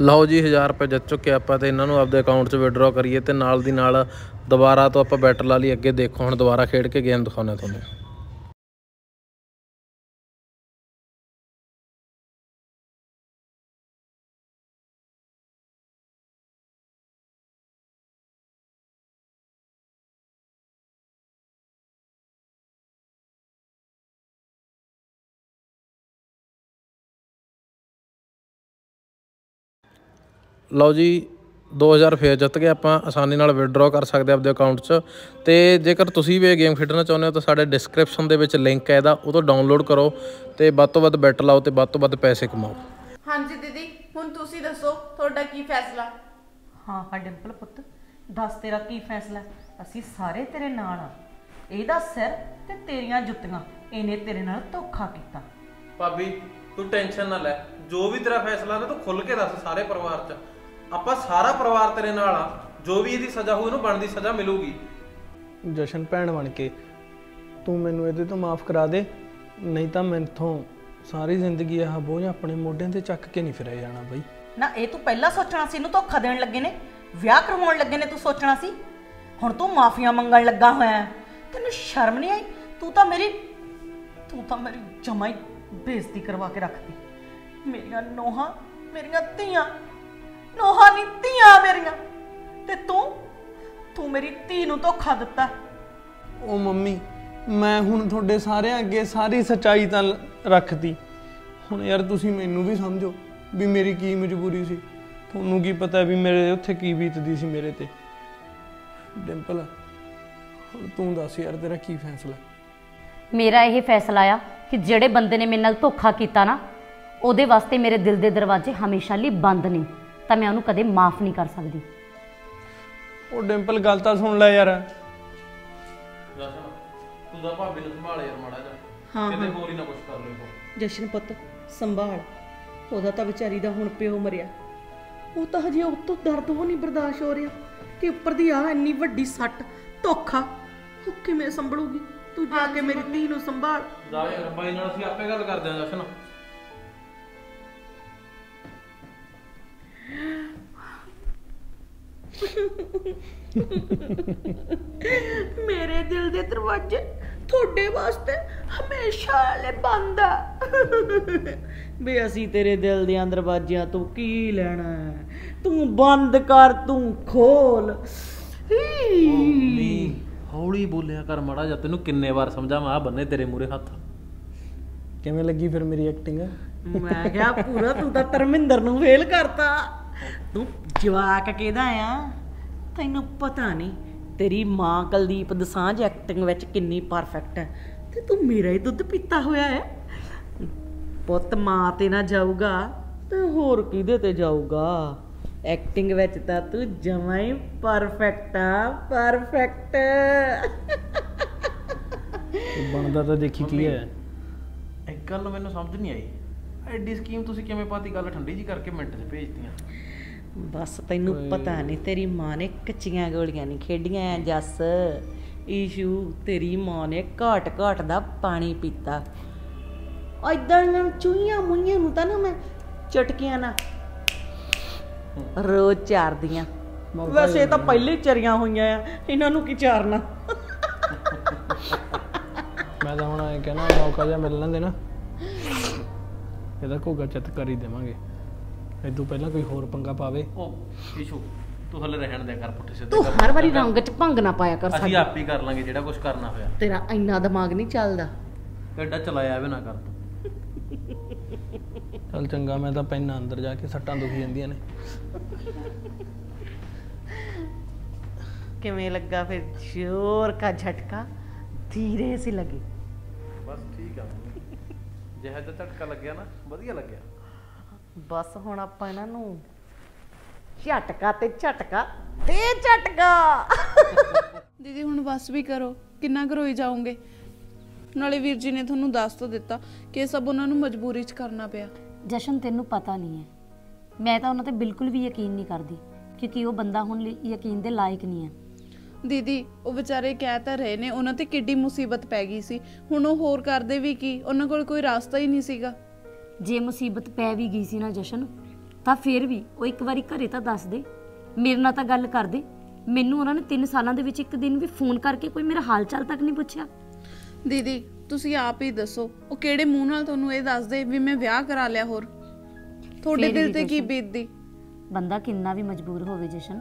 ਲਓ ਜੀ 1000 ਰੁਪਏ ਜਿੱਤ ਚੁੱਕੇ ਆਪਾਂ ਤੇ ਇਹਨਾਂ ਨੂੰ ਆਪਦੇ ਅਕਾਊਂਟ 'ਚ ਵਿਡਰਾਅ ਕਰੀਏ ਤੇ ਨਾਲ ਦੀ ਨਾਲ ਦੁਬਾਰਾ ਤੋਂ ਆਪਾਂ ਬੈਟਰ ਲਾ ਲਈ ਅੱਗੇ ਦੇਖੋ, ਹੁਣ ਦੁਬਾਰਾ ਖੇਡ ਕੇ ਗੇਮ ਦਿਖਾਉਣਾ ਤੁਹਾਨੂੰ। ਲਓ ਜੀ 2000 ਫੇਰ ਜਿੱਤ ਗਏ ਆਪਾਂ ਆਸਾਨੀ ਨਾਲ ਵਿਡਰਾਅ ਕਰ ਸਕਦੇ ਆਪਦੇ ਅਕਾਊਂਟ 'ਚ। ਤੇ ਜੇਕਰ ਤੁਸੀਂ ਵੀ ਇਹ ਗੇਮ ਖੇਡਣਾ ਚਾਹੁੰਦੇ ਹੋ ਤਾਂ ਸਾਡੇ ਡਿਸਕ੍ਰਿਪਸ਼ਨ ਦੇ ਵਿੱਚ ਲਿੰਕ ਹੈ ਇਹਦਾ ਉਹ ਤੋਂ ਡਾਊਨਲੋਡ ਕਰੋ ਤੇ ਵੱਧ ਤੋਂ ਵੱਧ ਬੈਟ ਲਾਓ ਤੇ ਵੱਧ ਤੋਂ ਵੱਧ ਪੈਸੇ ਕਮਾਓ। ਹਾਂਜੀ ਦੀਦੀ ਹੁਣ ਤੁਸੀਂ ਦੱਸੋ ਤੁਹਾਡਾ ਕੀ ਫੈਸਲਾ? ਹਾਂ ਹਾਂ ਡਿੰਪਲ ਪੁੱਤ ਦੱਸ ਤੇਰਾ ਕੀ ਫੈਸਲਾ? ਅਸੀਂ ਸਾਰੇ ਤੇਰੇ ਨਾਲ ਆ। ਇਹਦਾ ਸਿਰ ਤੇ ਤੇਰੀਆਂ ਜੁੱਤੀਆਂ ਇਹਨੇ ਤੇਰੇ ਨਾਲ ਧੋਖਾ ਕੀਤਾ। ਭਾਬੀ ਤੂੰ ਟੈਨਸ਼ਨ ਨਾ ਲੈ। ਜੋ ਵੀ ਤੇਰਾ ਫੈਸਲਾ ਨਾ ਤੂੰ ਖੁੱਲ ਕੇ ਦੱਸ ਸਾਰੇ ਪਰਿਵਾਰ 'ਚ। ਆਪਾਂ ਸਾਰਾ ਪਰਿਵਾਰ ਤੇਰੇ ਨਾਲ ਆ। ਜੋ ਵੀ ਇਹਦੀ ਸਜ਼ਾ ਹੋਊ ਇਹਨੂੰ ਬਣਦੀ ਸਜ਼ਾ ਮਿਲੂਗੀ। ਜਸ਼ਨ ਭੈਣ ਬਣ ਕੇ ਤੂੰ ਮੈਨੂੰ ਇਹਦੇ ਤੋਂ ਮਾਫ ਕਰਾ ਦੇ। ਨਹੀਂ ਤਾਂ ਮੈਥੋਂ ਸਾਰੀ ਜ਼ਿੰਦਗੀ ਇਹ ਬੋਝ ਆਪਣੇ ਮੋਢਿਆਂ ਤੇ ਚੱਕ ਕੇ ਨਹੀਂ ਫਿਰਿਆ ਜਾਣਾ ਬਈ। ਨਾ ਇਹ ਤੂੰ ਪਹਿਲਾਂ ਸੋਚਣਾ ਸੀ ਇਹਨੂੰ ਧੋਖਾ ਦੇਣ ਲੱਗੇ ਨੇ। ਵਿਆਹ ਕਰਵਾਉਣ ਲੱਗੇ ਨੇ ਤੂੰ ਸੋਚਣਾ ਸੀ। ਹੁਣ ਤੂੰ ਮਾਫੀਆਂ ਮੰਗਣ ਲੱਗਾ ਹੋਇਆ। ਤੈਨੂੰ ਸ਼ਰਮ ਨਹੀਂ ਆਈ? ਤੂੰ ਤਾਂ ਮੇਰੀ ਤੂੰ ਤਾਂ ਮੇਰੀ ਜਮਾਈ ਬੇਇੱਜ਼ਤੀ ਕਰਵਾ ਕੇ ਰੱਖਦੀ ਮੇਰੀਆਂ ਨੋਹਾਂ ਮੇਰੀਆਂ ਧੀਆਂ। ਨੋਹਾਂ ਨਹੀਂ ਧੀਆਂ ਮੇਰੀਆਂ। ਤੇ ਤੂੰ? ਤੂੰ ਮੇਰੀ ਧੀ ਨੂੰ ਧੋਖਾ ਦਿੱਤਾ। ਉਹ ਮੰਮੀ ਮੈਂ ਹੁਣ ਤੁਹਾਡੇ ਸਾਰਿਆਂ ਅੱਗੇ ਸਾਰੀ ਸੱਚਾਈ ਤਾਂ ਰੱਖਤੀ। ਹੁਣ ਯਾਰ ਤੁਸੀਂ ਮੈਨੂੰ ਵੀ ਸਮਝੋ ਵੀ ਮੇਰੀ ਕੀ ਮਜਬੂਰੀ ਸੀ। ਤੁਹਾਨੂੰ ਕੀ ਪਤਾ ਵੀ ਮੇਰੇ ਉੱਥੇ ਕੀ ਬੀਤਦੀ ਸੀ ਮੇਰੇ ਤੇ। ਡਿੰਪਲ ਹੁਣ ਤੂੰ ਦੱਸ ਯਾਰ ਤੇਰਾ ਕੀ ਫੈਸਲਾ? ਮੇਰਾ ਇਹ ਫੈਸਲਾ ਆ ਕਿ ਜਿਹੜੇ ਬੰਦੇ ਨੇ ਮੇਰੇ ਨਾਲ ਧੋਖਾ ਕੀਤਾ ਨਾ ਉਹਦੇ ਵਾਸਤੇ ਮੇਰੇ ਦਿਲ ਦੇ ਦਰਵਾਜ਼ੇ ਹਮੇਸ਼ਾ ਲਈ ਬੰਦ ਨੇ ਤਾਂ ਮੈਂ ਉਹਨੂੰ ਕਦੇ ਮਾਫ ਨਹੀਂ ਕਰ ਸਕਦੀ। ਉਹ ਡਿੰਪਲ ਗੱਲ ਤਾਂ ਸੁਣ ਲੈ ਯਾਰ। ਤੂੰ ਤਾਂ ਭਾਬੀ ਨੂੰ ਸੰਭਾਲ ਯਾਰ ਮਾੜਾ ਜਿਹਾ। ਕਿਤੇ ਹੋਰ ਹੀ ਨਾ ਕੁਝ ਕਰ ਲਿਓ ਜਸ਼ਨ ਪੁੱਤ ਸੰਭਾਲ। ਉਹਦਾ ਤਾਂ ਵਿਚਾਰੀ ਦਾ ਹੁਣ ਪਿਓ ਮਰਿਆ। ਉਹ ਤਾਂ ਹਜੇ ਉਹ ਤੋਂ ਦਰਦ ਉਹ ਨਹੀਂ ਬਰਦਾਸ਼ਤ ਹੋ ਰਿਹਾ। ਕਿ ਉੱਪਰ ਦੀ ਆ ਇੰਨੀ ਵੱਡੀ ਸੱਟ ਧੋਖਾ ਉਹ ਕਿਵੇਂ ਸੰਭਲੂਗੀ? ਤੂੰ ਜਾ ਕੇ ਮੇਰੀ ਧੀ ਨੂੰ ਸੰਭਾਲ। ਜਾ ਯਾਰ ਬਾਈ ਨਾਲ ਅਸੀਂ ਆਪੇ ਗੱਲ ਕਰਦੇ ਹਾਂ ਜਸ਼ਨ। ਮੇਰੇ ਦਿਲ ਦੇ ਦਰਵਾਜ਼ੇ ਤੁਹਾਡੇ ਵਾਸਤੇ ਹਮੇਸ਼ਾ ਲਈ ਬੰਦ ਆ। ਬੇ ਅਸੀਂ ਤੇਰੇ ਦਿਲ ਦੇ ਦਰਵਾਜ਼ਿਆਂ ਤੋਂ ਕੀ ਲੈਣਾ? ਤੂੰ ਬੰਦ ਕਰ ਤੂੰ ਖੋਲ। ਹੀ। ਹੌਲੀ ਬੋਲਿਆ ਕਰ ਮਾੜਾ ਜਾਂ ਤੈਨੂੰ ਕਿੰਨੇ ਵਾਰ ਸਮਝਾਵਾਂ ਆ ਬੰਨੇ ਤੇਰੇ ਮੂਰੇ ਹੱਥ। ਕਿਵੇਂ ਲੱਗੀ ਫਿਰ ਮੇਰੀ ਐਕਟਿੰਗ ਮੈਂ ਕਿਹਾ ਪੂਰਾ ਤੂੰ ਤਾਂ ਧਰਮਿੰਦਰ ਨੂੰ ਫੇਲ ਕਰਤਾ। ਤੂੰ ਜਵਾਕ ਕਿਹਦਾ ਆ? ਤੈਨੂੰ ਪਤਾ ਨਹੀਂ ਤੇਰੀ ਮਾਂ ਕੁਲਦੀਪ ਦਸਾਂਝ ਐਕਟਿੰਗ ਵਿੱਚ ਕਿੰਨੀ ਪਰਫੈਕਟ ਹੈ। ਤੇ ਤੂੰ ਮੇਰਾ ਹੀ ਦੁੱਧ ਪੀਤਾ ਹੋਇਆ ਹੈ। ਪੁੱਤ ਮਾਂ ਤੇ ਨਾ ਜਾਊਗਾ ਤੇ ਹੋਰ ਕਿਹਦੇ ਤੇ ਜਾਊਗਾ? ਐਕਟਿੰਗ ਵਿੱਚ ਤਾਂ ਤੂੰ ਜਮਾਂ ਹੀ ਪਰਫੈਕਟ ਆ ਪਰਫੈਕਟ ਬਣਦਾ ਤਾਂ ਦੇਖੀ ਕੀ ਹੈ। ਇੱਕ ਗੱਲ ਮੈਨੂੰ ਸਮਝ ਨਹੀਂ ਆਈ। ਐਡੀ ਸਕੀਮ ਤੁਸੀਂ ਕਿਵੇਂ ਪਾਤੀ? ਗੱਲ ਠੰਡੀ ਜੀ ਕਰਕੇ ਮਿੰਟ 'ਚ ਭੇਜਤੀਆਂ ਬਸ ਤੈਨੂੰ ਪਤਾ ਨਹੀਂ ਤੇਰੀ ਮਾਂ ਨੇ ਕੱਚੀਆਂ ਗੋਲੀਆਂ ਨਹੀਂ ਖੇਡੀਆਂ ਜੱਸ। ਈਸ਼ੂ ਤੇਰੀ ਮਾਂ ਨੇ ਘਾਟ ਘਾਟ ਦਾ ਪਾਣੀ ਪੀਤਾ। ਐਦਾਂ ਨਾ ਚੂਈਆਂ ਮੁਈਆਂ ਨੂੰ ਤਾਂ ਨਾ ਮੈਂ ਚਟਕੀਆਂ ਨਾ ਰੋਜ਼ ਚਾਰਦੀਆਂ। ਵੈਸੇ ਇਹ ਤਾਂ ਪਹਿਲੇ ਚਰੀਆਂ ਹੋਈਆਂ ਆ ਇਹਨਾਂ ਨੂੰ ਕੀ ਚਾਰਨਾ? ਮੈਂ ਤਾਂ ਹੁਣ ਐ ਕਹਿਣਾ ਮੌਕਾ ਜਿਹਾ ਮਿਲ ਲੈਂਦੇ ਨਾ ਇਹਦਾ ਘੋਗਾ ਚਿੱਤ ਕਰ ਹੀ ਦੇਵਾਂਗੇ। ਇਦੋਂ ਪਹਿਲਾਂ ਕੋਈ ਹੋਰ ਪੰਗਾ ਪਾਵੇ। ਉਹ ਈਸ਼ੂ ਤੂੰ ਹਲੇ ਰਹਿਣ ਦੇ ਕਰ ਪੁੱਠੇ ਸਿੱਧੇ ਤੂੰ ਕਰ ਹਰ ਵਾਰੀ ਰੰਗ ਚ ਭੰਗ ਨਾ ਪਾਇਆ ਕਰ ਅਸੀਂ ਸਾਡੇ। ਆਪ ਹੀ ਕਰ ਲਾਂਗੇ ਜਿਹੜਾ ਕੁਝ ਕਰਨਾ ਹੋਇਆ। ਤੇਰਾ ਇੰਨਾ ਦਿਮਾਗ ਨਹੀਂ ਚੱਲਦਾ। ਐਡਾ ਚਲਾਇਆ ਵੀ ਨਾ ਕਰ ਤੂੰ। ਚੱਲ ਚੰਗਾ ਮੈਂ ਤਾਂ ਪੈਣਾ ਅੰਦਰ ਜਾ ਕੇ ਸੱਟਾਂ ਦੁਖੀ ਜਾਂਦੀਆਂ ਨੇ। ਕਿਵੇਂ ਲੱਗਾ ਫਿਰ? ਜ਼ੋਰ ਕਾ ਝਟਕਾ ਧੀਰੇ ਸੇ ਲਗੇ। ਬਸ ਠੀਕ ਆ। ਜਿਹੜਾ ਜਿਹਾ ਝਟਕਾ ਲੱਗਿਆ ਨਾ ਵਧੀਆ ਲੱਗਿਆ। ਬਸ ਹੁਣ ਆਪਾਂ ਇਹਨਾਂ ਨੂੰ ਝਟਕਾ ਤੇ ਝਟਕਾ ਤੇ ਝਟਕਾ। ਦੀਦੀ ਹੁਣ ਬਸ ਵੀ ਕਰੋ। ਕਿੰਨਾ ਕਰੋਈ ਜਾਓਗੇ? ਨਾਲੇ ਵੀਰ ਜੀ ਨੇ ਤੁਹਾਨੂੰ ਦੱਸ ਤਾਂ ਦਿੱਤਾ ਕਿ ਇਹ ਸਭ ਉਹਨਾਂ ਨੂੰ ਮਜਬੂਰੀ 'ਚ ਕਰਨਾ ਪਿਆ। ਜਸ਼ਨ ਤੈਨੂੰ ਪਤਾ ਨਹੀਂ ਹੈ। ਮੈਂ ਤਾਂ ਉਹਨਾਂ ਤੇ ਬਿਲਕੁਲ ਵੀ ਯਕੀਨ ਨਹੀਂ ਕਰਦੀ ਕਿਉਂਕਿ ਉਹ ਬੰਦਾ ਹੁਣ ਯਕੀਨ ਦੇ ਲਾਇਕ ਨਹੀਂ ਹੈ। ਦੀਦੀ ਉਹ ਵਿਚਾਰੇ ਕਹਿ ਤਾਂ ਰਹੇ ਨੇ ਉਹਨਾਂ ਤੇ ਕਿੱਡੀ ਮੁਸੀਬਤ ਪੈ ਗਈ ਸੀ। ਹੁਣ ਉਹ ਹੋਰ ਕਰਦੇ ਵੀ ਕੀ? ਉਹਨਾਂ ਕੋਲ ਕੋਈ ਰਾਸਤਾ ਹੀ ਨਹੀਂ ਸੀਗਾ। ਜੇ ਮੁਸੀਬਤ ਪੈ ਵੀ ਗਈ ਸੀ ਨਾ ਜਸ਼ਨ ਤਾਂ ਫਿਰ ਵੀ ਉਹ ਇੱਕ ਵਾਰੀ ਘਰੇ ਤਾਂ ਦੱਸ ਦੇ ਮੇਰੇ ਨਾਲ ਤਾਂ ਗੱਲ ਕਰ ਦੇ। ਮੈਨੂੰ ਉਹਨਾਂ ਨੇ 3 ਸਾਲਾਂ ਦੇ ਵਿੱਚ ਇੱਕ ਦਿਨ ਵੀ ਫੋਨ ਕਰਕੇ ਕੋਈ ਮੇਰਾ ਹਾਲ ਚਾਲ ਤੱਕ ਨਹੀਂ ਪੁੱਛਿਆ। ਦੀਦੀ ਤੁਸੀਂ ਆਪ ਹੀ ਦੱਸੋ ਉਹ ਕਿਹੜੇ ਮੂੰਹ ਨਾਲ ਤੁਹਾਨੂੰ ਇਹ ਦੱਸਦੇ ਵੀ ਮੈਂ ਵਿਆਹ ਕਰਾ ਲਿਆ ਹੋਰ? ਤੁਹਾਡੇ ਦਿਲ ਤੇ ਕੀ। ਬੀਤਦੀ? ਬੰਦਾ ਕਿੰਨਾ ਵੀ ਮਜਬੂਰ ਹੋਵੇ ਜਸ਼ਨ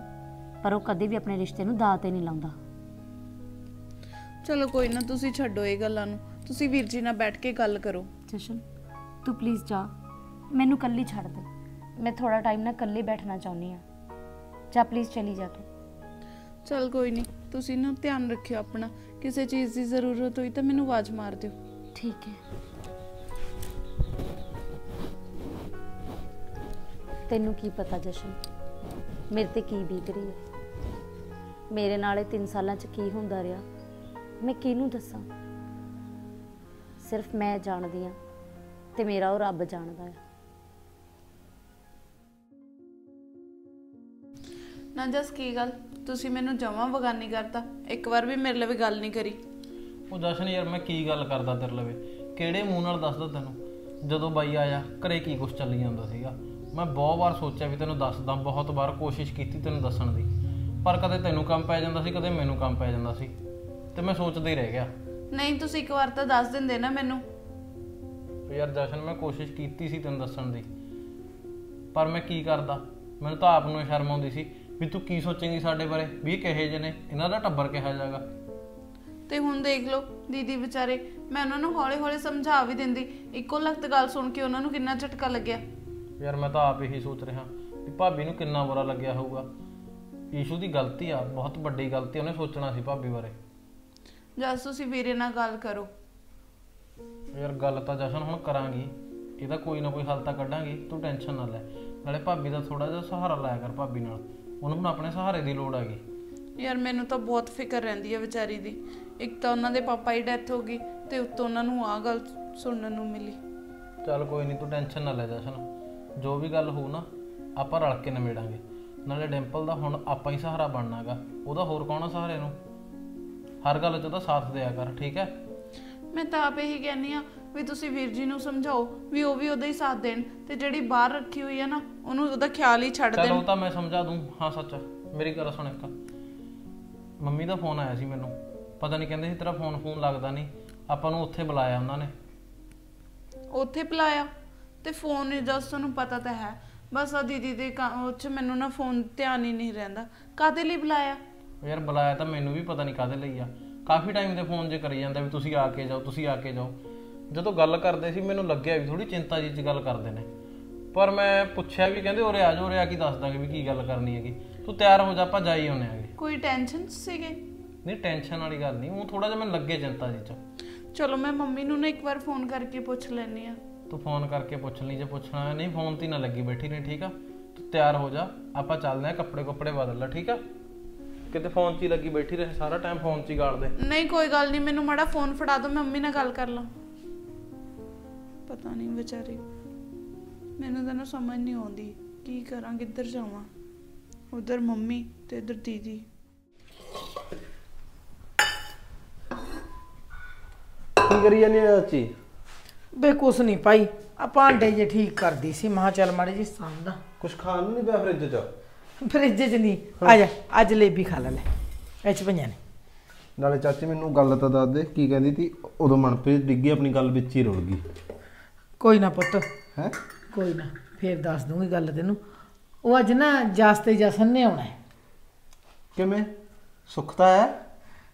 ਪਰ ਉਹ ਕਦੇ ਵੀ ਆਪਣੇ ਰਿਸ਼ਤੇ ਨੂੰ ਦਾਅ ਤੇ ਨਹੀਂ ਲਾਉਂਦਾ। ਚਲੋ ਕੋਈ ਨਾ ਤੁਸੀਂ ਛੱਡੋ ਇਹ ਗੱਲਾਂ ਨੂੰ। ਤੁਸੀਂ ਵੀਰ ਜੀ ਨਾਲ ਬੈਠ ਕੇ ਗੱਲ ਕਰੋ। ਜਸ਼ਨ ਤੂੰ ਪਲੀਜ਼ ਜਾ। ਮੈਨੂੰ ਕੱਲੀ ਛੱਡ ਦੇ। ਮੈਂ ਥੋੜਾ ਟਾਈਮ ਨਾ ਕੱਲੀ ਬੈਠਣਾ ਚਾਹੁੰਦੀ ਆ ਜਾ ਪਲੀਜ਼ ਚਲੀ ਜਾ ਤੂੰ। ਚਲ ਕੋਈ ਨਹੀਂ ਤੁਸੀਂ ਨਾ ਧਿਆਨ ਰੱਖਿਓ ਆਪਣਾ। ਕਿਸੇ ਚੀਜ਼ ਦੀ ਜ਼ਰੂਰਤ ਹੋਈ ਤਾਂ ਮੈਨੂੰ ਆਵਾਜ਼ ਮਾਰ ਦਿਓ। ਠੀਕ ਹੈ। ਤੈਨੂੰ ਕੀ ਪਤਾ ਜਸ਼ਨ? ਮੇਰੇ ਤੇ ਕੀ ਬੀਤ ਰਹੀ ਹੈ? ਮੇਰੇ ਨਾਲ ਇਹ 3 ਸਾਲਾਂ ਚ ਕੀ ਹੁੰਦਾ ਰਿਹਾ? ਮੈਂ ਕਿਹਨੂੰ ਦੱਸਾਂ? ਸਿਰਫ ਮੈਂ ਜਾਣਦੀ ਆ ਤੇ ਮੇਰਾ ਉਹ ਰੱਬ ਜਾਣਦਾ ਹੈ ਨਾ ਜਸ ਕੀ ਗੱਲ? ਤੁਸੀਂ ਮੈਨੂੰ ਜਮਾਂ ਬਗਾਨੀ ਕਰਤਾ। ਇੱਕ ਵਾਰ ਵੀ ਮੇਰੇ ਲਈ ਵੀ ਗੱਲ ਨਹੀਂ ਕਰੀ। ਉਹ ਜਸ਼ਨ ਯਾਰ ਮੈਂ ਕੀ ਗੱਲ ਕਰਦਾ ਤੇਰੇ ਲਵੇ ਕਿਹੜੇ ਮੂੰਹ ਨਾਲ ਦੱਸਦਾ ਤੈਨੂੰ? ਜਦੋਂ ਬਾਈ ਆਇਆ ਘਰੇ ਕੀ ਕੁਛ ਚੱਲੀ ਜਾਂਦਾ ਸੀਗਾ? ਮੈਂ ਬਹੁਤ ਵਾਰ ਸੋਚਿਆ ਵੀ ਤੈਨੂੰ ਦੱਸਦਾ ਬਹੁਤ ਵਾਰ ਕੋਸ਼ਿਸ਼ ਕੀਤੀ ਤੈਨੂੰ ਦੱਸਣ ਦੀ। ਪਰ ਕਦੇ ਤੈਨੂੰ ਕੰਮ ਪੈ ਜਾਂਦਾ ਸੀ ਕਦੇ ਮੈਨੂੰ ਕੰਮ ਪੈ ਜਾਂਦਾ ਸੀ। ਤੇ ਮੈਂ ਸੋਚਦਾ ਹੀ ਰਹਿ ਗਿਆ। ਨਹੀਂ ਤੁਸੀਂ ਇੱਕ ਵਾਰ ਤਾਂ ਦੱਸ ਦਿੰਦੇ ਨਾ ਮੈਨੂੰ। ਵੀ ਯਾਰ ਜਸ਼ਨ ਮੈਂ ਕੋਸ਼ਿਸ਼ ਕੀਤੀ ਸੀ ਤੈਨੂੰ ਦੱਸਣ ਦੀ ਪਰ ਮੈਂ ਕੀ ਕਰਦਾ? ਮੈਨੂੰ ਤਾਂ ਆਪ ਨੂੰ ਸ਼ਰਮ ਆਉਂਦੀ ਸੀ ਵੀ ਤੂੰ ਕੀ ਸੋਚੇਂਗੀ ਸਾਡੇ ਬਾਰੇ? ਵੀ ਇਹ ਕਿਹੇ ਜਿਹੇ ਨੇ? ਇਹਨਾਂ ਦਾ ਟੱਬਰ ਕਿਹਾ ਜਾਗਾ ਤੇ ਹੁਣ ਦੇਖ ਲਓ ਦੀਦੀ ਵਿਚਾਰੇ ਮੈਂ ਉਹਨਾਂ ਨੂੰ ਹੌਲੀ-ਹੌਲੀ ਸਮਝਾ ਵੀ ਦਿੰਦੀ। ਇੱਕੋ ਲਖਤ ਗੱਲ ਸੁਣ ਕੇ ਉਹਨਾਂ ਨੂੰ ਕਿੰਨਾ ਝਟਕਾ ਲੱਗਿਆ। ਯਾਰ ਮੈਂ ਤਾਂ ਆਪ ਇਹੀ ਸੋਚ ਰਿਹਾ ਵੀ ਭਾਬੀ ਨੂੰ ਕਿੰਨਾ ਬੁਰਾ ਲੱਗਿਆ ਹੋਊਗਾ। ਈਸ਼ੂ ਦੀ ਗਲਤੀ ਆ ਬਹੁਤ ਵੱਡੀ ਗਲਤੀ ਉਹਨੇ ਸੋਚਣਾ ਸੀ ਭਾਬੀ ਬਾਰੇ। ਜਸ ਤੁਸੀਂ ਵੀਰੇ ਨਾਲ ਗੱਲ ਕਰੋ। ਯਾਰ ਗੱਲ ਤਾਂ ਜਸ਼ਨ ਹੁਣ ਕਰਾਂਗੀ। ਇਹਦਾ ਕੋਈ ਨਾ ਕੋਈ ਹੱਲ ਤਾਂ ਕੱਢਾਂਗੇ ਤੂੰ ਟੈਨਸ਼ਨ ਨਾ ਲੈ। ਨਾਲੇ ਭਾਬੀ ਦਾ ਥੋੜਾ ਜਿਹਾ ਸਹਾਰਾ ਲਾਇਆ ਕਰ ਭਾਬੀ ਨਾਲ। ਉਹਨੂੰ ਹੁਣ ਆਪਣੇ ਸਹਾਰੇ ਦੀ ਲੋੜ ਹੈਗੀ। ਯਾਰ ਮੈਨੂੰ ਤਾਂ ਬਹੁਤ ਫਿਕਰ ਰਹਿੰਦੀ ਹੈ ਵਿਚਾਰੀ ਦੀ। ਇੱਕ ਤਾਂ ਉਹਨਾਂ ਦੇ ਪਾਪਾ ਦੀ ਡੈਥ ਹੋ ਗਈ ਤੇ ਉੱਤੋਂ ਉਹਨਾਂ ਨੂੰ ਆ ਗੱਲ ਸੁਣਨ ਨੂੰ ਮਿਲੀ। ਚੱਲ ਕੋਈ ਨਹੀਂ ਤੂੰ ਟੈਨਸ਼ਨ ਨਾ ਲੈ ਜਸ਼ਨ। ਜੋ ਵੀ ਗੱਲ ਹੋਊ ਨਾ ਆਪਾਂ ਰਲ ਕੇ ਨਿਬੇੜਾਂਗੇ। ਨਾਲੇ ਡਿੰਪਲ ਦਾ ਹੁਣ ਆਪਾਂ ਹੀ ਸਹਾਰਾ ਬਣਨਾਗਾ ਉਹਦਾ ਹੋਰ ਕੌਣ ਆ ਸਹਾਰੇ ਨੂੰ? ਹਰ ਗੱਲ 'ਚ ਉਹਦਾ ਸਾਥ ਦਿਆ ਕਰ ਠੀਕ ਹੈ? ਮੈਂ ਤਾਂ ਆਪ ਇਹੀ ਕਹਿੰਨੀ ਆ ਵੀ ਤੁਸੀਂ ਵੀਰ ਜੀ ਨੂੰ ਸਮਝਾਓ ਵੀ ਉਹ ਵੀ ਉਹਦਾ ਹੀ ਸਾਥ ਦੇਣ ਤੇ ਜਿਹੜੀ ਬਾਹਰ ਰੱਖੀ ਹੋਈ ਹੈ ਨਾ ਉਹਨੂੰ ਉਹਦਾ ਖਿਆਲ ਹੀ ਛੱਡ ਚਲ ਦੇਣ। ਉਹ ਤਾਂ ਮੈਂ ਸਮਝਾ ਦੂੰ। ਹਾਂ ਸੱਚ। ਮੇਰੀ ਗੱਲ ਸੁਣ ਇੱਕ। ਮੰਮੀ ਦਾ ਫੋਨ ਆਇਆ ਸੀ ਮੈਨੂੰ। ਪਤਾ ਨਹੀਂ ਕਹਿੰਦੇ ਸੀ ਤੇਰਾ ਫੋਨ ਫੋਨ ਲੱਗਦਾ ਨਹੀਂ। ਆਪਾਂ ਨੂੰ ਉੱਥੇ ਬੁਲਾਇਆ ਉਹਨਾਂ ਨੇ। ਉੱਥੇ ਪਿਲਾਇਆ ਤੇ ਫੋਨ ਹੀ ਜਸ ਤੁਹਾਨੂੰ ਪਤਾ ਤਾਂ ਹੈ। ਬਸ ਆ ਦੀਦੀ ਦੇ ਕਾ- ਉਹ ਚ ਮੈਨੂੰ ਨਾ ਫੋਨ ਧਿਆਨ ਹੀ ਨਹੀਂ ਰਹਿੰਦਾ। ਕਾਦੇ ਲਈ ਬੁਲਾਇਆ? ਯਾਰ ਬੁਲਾਇਆ ਤਾਂ ਮੈਨੂੰ ਵੀ ਪਤਾ ਨਹੀਂ ਕਾਦੇ ਲਈ ਆ। ਕਾਫੀ ਟਾਈਮ ਦੇ ਫੋਨ 'ਚ ਕਰੀ ਜਾਂਦਾ ਵੀ ਤੁਸੀਂ ਆ ਕੇ ਜਾਓ ਤੁਸੀਂ ਆ ਕੇ ਜਾਓ। ਜਦੋਂ ਗੱਲ ਕਰਦੇ ਸੀ ਮੈਨੂੰ ਲੱਗਿਆ ਵੀ ਥੋੜੀ ਚਿੰਤਾ ਜੀ 'ਚ ਗੱਲ ਕਰਦੇ ਨੇ। ਪਰ ਮੈਂ ਪੁੱਛਿਆ ਵੀ ਕਹਿੰਦੇ ਉਰੇ ਆ ਜਾਓ ਉਰੇ ਆ ਕੀ ਦੱਸ ਦਾਂਗੇ ਵੀ ਕੀ ਗੱਲ ਕਰਨੀ ਹੈਗੀ। ਤੂੰ ਤਿਆਰ ਹੋ ਜਾ ਆਪਾਂ ਜਾਈ ਆਉਣੇ ਆਗੇ ਕੋਈ ਟੈਨਸ਼ਨ ਸੀਗੇ? ਨਹੀਂ ਟੈਨਸ਼ਨ ਵਾਲੀ ਗੱਲ ਨਹੀਂ ਉਹ ਥੋੜਾ ਜਿਹਾ ਮੈਨੂੰ ਲੱਗੇ ਚਿੰਤਾ ਜੀ 'ਚ। ਚਲੋ ਮੈਂ ਮੰਮੀ ਨੂੰ ਨਾ ਇੱਕ ਵਾਰ ਫੋਨ ਕਰਕੇ ਪੁੱਛ ਲੈਣੀ ਆ ਤੂੰ ਫੋਨ ਕਰਕੇ ਪੁੱਛ ਲਈ ਜੇ ਪੁੱਛਣਾ ਨਹੀਂ ਫੋਨ ਤੇ ਨਾ ਲੱਗੀ ਬੈਠੀ ਨਹੀਂ ਠੀਕ ਆ? ਤੂੰ ਤਿਆਰ ਹੋ ਜਾ ਆਪਾਂ ਚੱਲਦੇ ਆ ਕੱਪੜੇ ਕੁੱਪੜੇ ਬਦਲ ਲੈ ਠੀਕ ਆ? ਕਿਤੇ ਫੋਨ 'ਚ ਹੀ ਲੱਗੀ ਬੈਠੀ ਰਹੇ ਸਾਰਾ ਟਾਈਮ ਫੋਨ 'ਚ ਹੀ ਗਾਲ ਦੇ ਨਹੀਂ ਕੋਈ ਗੱਲ ਨਹੀਂ ਮੈਨੂੰ ਮਾੜਾ ਫੋਨ ਫੜਾ ਦਿਓ ਮੈਂ ਮੰਮੀ ਨਾਲ ਗੱਲ ਕਰ ਲਾਂ। ਪਤਾ ਨਹੀਂ ਵਿਚਾਰੀ ਮੈਨੂੰ ਤਾਂ ਨਾ ਸਮਝ ਨਹੀਂ ਆਉਂਦੀ ਕੀ ਕਰਾਂ ਕਿੱਧਰ ਜਾਵਾਂ? ਉਧਰ ਮੰਮੀ ਤੇ ਇਧਰ ਦੀਦੀ। ਕੀ ਕਰੀ ਜਾਂਦੀ ਆ ਚਾਚੀ? ਬੇ ਕੁਛ ਨਹੀਂ ਭਾਈ ਆ ਭਾਂਡੇ ਜੇ ਠੀਕ ਕਰਦੀ ਸੀ ਮਾਂ ਚੱਲ ਮਾੜੇ ਜੀ ਸਾਂਭਦਾ ਕੁਛ ਖਾਣ ਨੂੰ ਨਹੀਂ ਪਿਆ ਫ੍ਰਿਜ 'ਚ? ਫ੍ਰਿਜ 'ਚ ਨਹੀਂ। ਆ ਜਾ ਆ ਜਲੇਬੀ ਖਾ ਲੈ ਲੈ। ਪਈਆਂ ਨੇ। ਨਾਲੇ ਚਾਚੀ ਮੈਨੂੰ ਗੱਲ ਤਾਂ ਦੱਸ ਦੇ ਕੀ ਕਹਿੰਦੀ ਤੀ ਉਦੋਂ ਮਨਪ੍ਰੀਤ ਡਿੱਗੀ ਆਪਣੀ ਗੱਲ ਵਿੱਚ ਹੀ ਰੁੜ ਗਈ। ਕੋਈ ਨਾ ਪੁੱਤ। ਹੈ? ਕੋਈ ਨਾ ਫੇਰ ਦੱਸ ਦੂੰਗੀ ਗੱਲ ਤੈਨੂੰ। ਉਹ ਅੱਜ ਨਾ ਜਸ ਤੇ ਜਸਨ ਨੇ ਆਉਣਾ ਹੈ। ਕਿਵੇਂ? ਸੁੱਖਤਾ ਹੈ?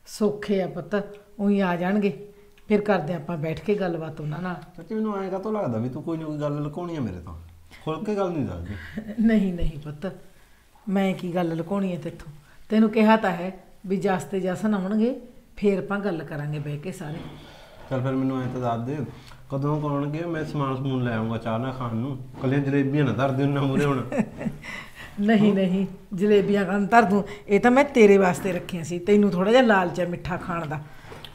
ਸੌਖੇ ਆ ਪੁੱਤ ਉਹੀ ਆ ਜਾਣਗੇ। ਫਿਰ ਕਰਦੇ ਆਪਾਂ ਬੈਠ ਕੇ ਗੱਲਬਾਤ ਉਹਨਾਂ ਨਾਲ। ਚਾਚੀ ਮੈਨੂੰ ਐਂ ਕਾਤੋਂ ਲੱਗਦਾ ਵੀ ਤੂੰ ਕੋਈ ਨਾ ਕੋਈ ਗੱਲ ਲੁਕਾਉਣੀ ਆ ਮੇਰੇ ਤੋਂ। ਖੁੱਲ ਕੇ ਗੱਲ ਨਹੀਂ ਦੱਸਦੀ। ਨਹੀਂ ਨਹੀਂ ਪੁੱਤ। ਮੈਂ ਕੀ ਗੱਲ ਲੁਕਾਉਣੀ ਹੈ ਤੇਥੋਂ? ਤੈਨੂੰ ਕਿਹਾ ਤਾਂ ਹੈ ਵੀ ਜਸ ਤੇ ਜਸਨ ਆਉਣਗੇ ਫੇਰ ਆਪਾਂ ਗੱਲ ਕਰਾਂਗੇ ਬਹਿ ਕੇ ਸਾਰੇ। ਚੱਲ ਫਿਰ ਮੈਨੂੰ ਐਂ ਤਾਂ ਦੱਸ ਦੇ ਕਦੋਂ ਕਰਾਉਣਗੇ ਮੈਂ ਸਮਾਨ ਸਮੂਨ ਲੈ ਆਉਂਗਾ ਚਾਹ ਨਾ ਖਾਣ ਨੂੰ। ਕੱਲੀਆਂ ਜਲੇਬੀਆਂ ਨਾ ਧਰ ਦੇ ਉਹਨਾਂ ਮੂਰੇ ਹੁਣ। (laughs) ਨਹੀਂ ਨਹੀਂ ਜਲੇਬੀਆਂ ਖਾਣ ਧਰ ਦੂੰ? ਇਹ ਤਾਂ ਮੈਂ ਤੇਰੇ ਵਾਸਤੇ ਰੱਖੀਆਂ ਸੀ ਤੈਨੂੰ ਥੋੜਾ ਜਿਹਾ ਲਾਲਚ ਹੈ ਮਿੱਠਾ ਖਾਣ ਦਾ।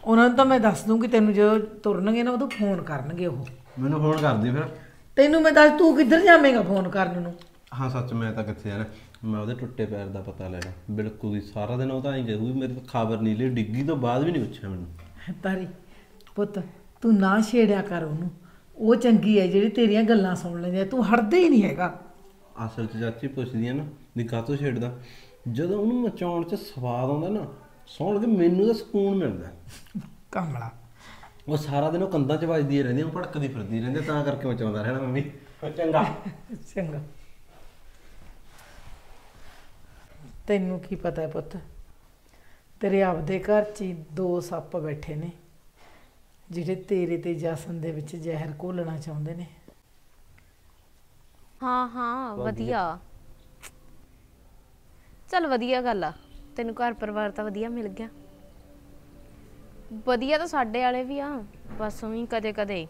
ਉਹਨਾਂ ਨੂੰ ਤਾਂ ਮੈਂ ਦੱਸ ਦੂੰਗੀ ਤੈਨੂੰ ਜਦੋਂ ਤੁਰਨਗੇ ਨਾ ਉਦੋਂ ਫੋਨ ਕਰਨਗੇ ਉਹ। ਮੈਨੂੰ ਫੋਨ ਕਰਦੀ ਫਿਰ। ਤੈਨੂੰ ਮੈਂ ਦੱਸ ਤੂੰ ਕਿੱਧਰ ਜਾਵੇਂਗਾ ਫੋਨ ਕਰਨ ਨੂੰ? ਹਾਂ ਸੱਚ ਮੈਂ ਤਾਂ ਕਿੱਥੇ ਜਾਣਾ। ਮੈਂ ਉਹਦੇ ਟੁੱਟੇ ਪੈਰ ਦਾ ਪਤਾ ਲੈਣਾ ਬਿਲਕੁਲ ਹੀ ਸਾਰਾ ਦਿਨ ਉਹ ਤਾਂ ਐਂ ਕਹੂਗੀ ਮੇਰੇ ਤੋਂ ਖਬਰ ਨਹੀਂ ਲਈ ਡਿੱਗੀ ਤੋਂ ਬਾਅਦ ਵੀ ਨਹੀਂ ਪੁੱਛਿਆ ਮੈਨੂੰ। ਤਾਰੀ ਪੁੱਤ ਤੂੰ ਨਾ ਛੇੜਿਆ ਕਰ ਉਹਨੂੰ। ਉਹ ਚੰਗੀ ਹੈ ਜਿਹੜੀ ਤੇਰੀਆਂ ਗੱਲਾਂ ਸੁਣ ਲੈਂਦੀ ਹੈ ਤੂੰ ਹਟਦਾ ਹੀ ਨਹੀਂ ਹੈਗਾ। ਅਸਲ 'ਚ ਚਾਚੀ ਪੁੱਛਦੀ ਆ ਨਾ ਵੀ ਕਾਹਤੋਂ ਛੇੜਦਾ? ਜਦੋਂ ਉਹਨੂੰ ਮਚਾਉਣ 'ਚ ਸਵਾਦ ਆਉਂਦਾ ਨਾ ਸੁਣ ਕੇ ਮੈਨੂੰ ਤਾਂ ਸਕੂਨ ਮਿਲਦਾ। ਕਮਲਾ। ਉਹ ਸਾਰਾ ਦਿਨ ਉਹ ਕੰਧਾਂ 'ਚ ਵੱਜਦੀ ਰਹਿੰਦੀ ਉਹ ਭੜਕਦੀ ਫਿਰਦੀ ਰਹਿੰਦੀ ਤਾਂ ਕਰਕੇ ਮਚਾਉਂਦਾ ਰਹਿਣਾ ਮੰਮੀ। ਚੰਗਾ। ਚੰਗਾ। ਤੈਨੂੰ ਕੀ ਪਤਾ ਹੈ ਪੁੱਤ? ਤੇਰੇ ਆਪਦੇ ਘਰ 'ਚ ਹੀ ਦੋ ਸੱਪ ਬੈਠੇ ਨੇ, ਜਿਹੜੇ ਤੇਰੇ ਤੇ ਜਸਨ ਦੇ ਵਿੱਚ ਜ਼ਹਿਰ ਘੋਲਣਾ ਚਾਹੁੰਦੇ ਨੇ। ਹਾਂ ਹਾਂ, ਵਧੀਆ। ਚਲ ਵਧੀਆ ਗੱਲ ਆ। ਤੈਨੂੰ ਘਰ ਪਰਿਵਾਰ ਤਾਂ ਵਧੀਆ ਮਿਲ ਗਿਆ। ਵਧੀਆ ਤਾਂ ਸਾਡੇ ਵਾਲੇ ਵੀ ਆ, ਬਸ ਉਵੇਂ ਕਦੇ ਕਦੇ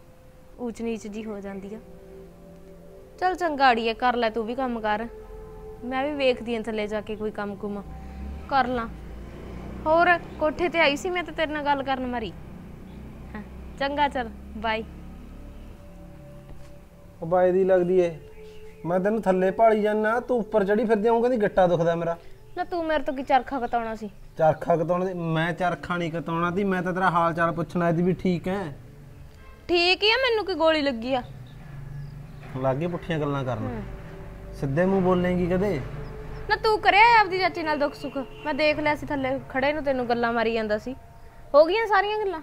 ਊਚ ਨੀਚ ਜੀ ਹੋ ਜਾਂਦੀ ਆ। ਚੱਲ ਚੰਗਾ ਅੜੀਏ, ਕਰ ਲੈ ਤੂੰ ਵੀ ਕੰਮ ਕਰ। ਮੈਂ ਵੀ ਵੇਖਦੀ ਆਂ ਥੱਲੇ ਜਾ ਕੇ ਕੋਈ ਕੰਮ ਕੁਮ। ਕਰ ਲਾਂ। ਹੋਰ ਕੋਠੇ ਤੇ ਆਈ ਸੀ ਮੈਂ ਤਾਂ ਤੇਰੇ ਨਾਲ ਗੱਲ ਕਰਨ ਮਾਰੀ ਹਾਂ, ਚੰਗਾ ਚਲ ਬਾਈ ਉਹ ਬਾਈ ਦੀ ਲੱਗਦੀ ਏ। ਮੈਂ ਤੈਨੂੰ ਥੱਲੇ ਭਾਲੀ ਜਾਨਾ ਤੂੰ ਉੱਪਰ ਚੜੀ ਫਿਰਦੀ ਆਉਂ ਕਹਿੰਦੀ ਗੱਟਾ ਦੁਖਦਾ ਮੇਰਾ। ਨਾ ਤੂੰ ਮੇਰੇ ਤੋਂ ਕੀ ਚਰਖਾ ਕਤਾਉਣਾ ਸੀ? ਚਰਖਾ ਕਤਾਉਣ ਦੀ ਮੈਂ ਚਰਖਾ ਨਹੀਂ ਕਤਾਉਣਾ ਦੀ ਮੈਂ ਤਾਂ ਤੇਰਾ ਹਾਲ ਚਾਲ ਪੁੱਛਣਾ ਦੀ ਵੀ ਠੀਕ ਹੈ ਠੀਕ ਹੀ ਆ ਮੈਨੂੰ ਕੀ ਗੋਲੀ ਲੱਗੀ ਆ? ਲੱਗੇ ਪੁੱਠੀਆਂ ਗੱਲਾਂ ਕਰਨ। ਸਿੱਧੇ ਮੂੰਹ ਬੋਲੇਂਗੀ ਕਦੇ? ਨਾ ਤੂੰ ਕਰਿਆ ਆਪਦੀ ਚਾਚੀ ਨਾਲ ਦੁੱਖ ਸੁੱਖ? ਮੈਂ ਦੇਖ ਲਿਆ ਸੀ ਥੱਲੇ ਖੜੇ ਨੂੰ ਤੈਨੂੰ ਗੱਲਾਂ ਮਾਰੀ ਜਾਂਦਾ ਸੀ। ਹੋ ਗਈਆਂ ਸਾਰੀਆਂ ਗੱਲਾਂ?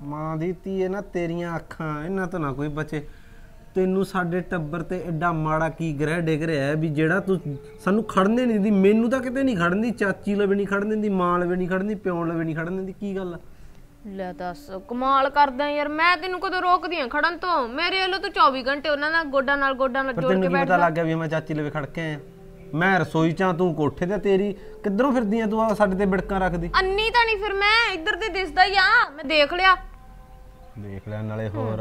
ਮਾਂ ਦੀ ਧੀਏ ਨਾ ਤੇਰੀਆਂ ਅੱਖਾਂ ਇਹਨਾਂ ਤੋਂ ਨਾ ਕੋਈ ਬਚੇ। ਤੈਨੂੰ ਸਾਡੇ ਟੱਬਰ ਤੇ ਐਡਾ ਮਾੜਾ ਕੀ ਗ੍ਰਹਿ ਡਿੱਗ ਰਿਹਾ ਹੈ ਵੀ ਜਿਹੜਾ ਤੂੰ ਸਾਨੂੰ ਖੜਨੇ ਨਹੀਂ ਦਿੰਦੀ ਮੈਨੂੰ ਤਾਂ ਕਿਤੇ ਨਹੀਂ ਖੜਨ ਦੀ ਚਾਚੀ ਲਵੇ ਨਹੀਂ ਖੜਨ ਦਿੰਦੀ ਮਾਂ ਲਵੇ ਨਹੀਂ ਖੜਨ ਦਿੰਦੀ ਪਿਓ ਲਵੇ ਨਹੀਂ ਖੜਨ ਦਿੰਦੀ ਕੀ ਗੱਲ ਆ? ਲੈ ਦੱਸ ਕਮਾਲ ਕਰਦਾ ਯਾਰ ਮੈਂ ਤੈਨੂੰ ਕਦੋਂ ਰੋਕਦੀ ਆ? ਖੜਨ ਤੋਂ। ਮੇਰੇ ਵੱਲੋਂ ਤੂੰ 24 ਘੰਟੇ ਉਹਨਾਂ ਨਾਲ ਗੋਡਾ ਨਾਲ ਗੋਡਾ ਨਾਲ ਜੋੜ ਕੇ ਕੀ ਪਤਾ ਬੈਠਦਾ। ਲੱਗ ਗਿਆ ਵੀ ਮੈਂ ਚਾਚੀ ਲਵੇ ਖੜ ਕੇ ਆਇਆ। ਮੈਂ ਰਸੋਈ ਚ ਤੂੰ ਕੋਠੇ ਤੇ ਤੇਰੀ ਕਿੱਧਰੋਂ ਫਿਰਦੀ ਆ ਤੂੰ ਆ ਸਾਡੇ ਤੇ ਬਿੜਕਾਂ ਰੱਖਦੀ? ਅੰਨੀ ਤਾਂ ਨਹੀਂ ਫਿਰ ਮੈਂ ਇੱਧਰ ਤੇ ਦਿਸਦਾ ਹੀ ਆ ਮੈਂ ਦੇਖ ਲਿਆ। ਦੇਖ ਲੈ ਨਾਲੇ ਹੋਰ।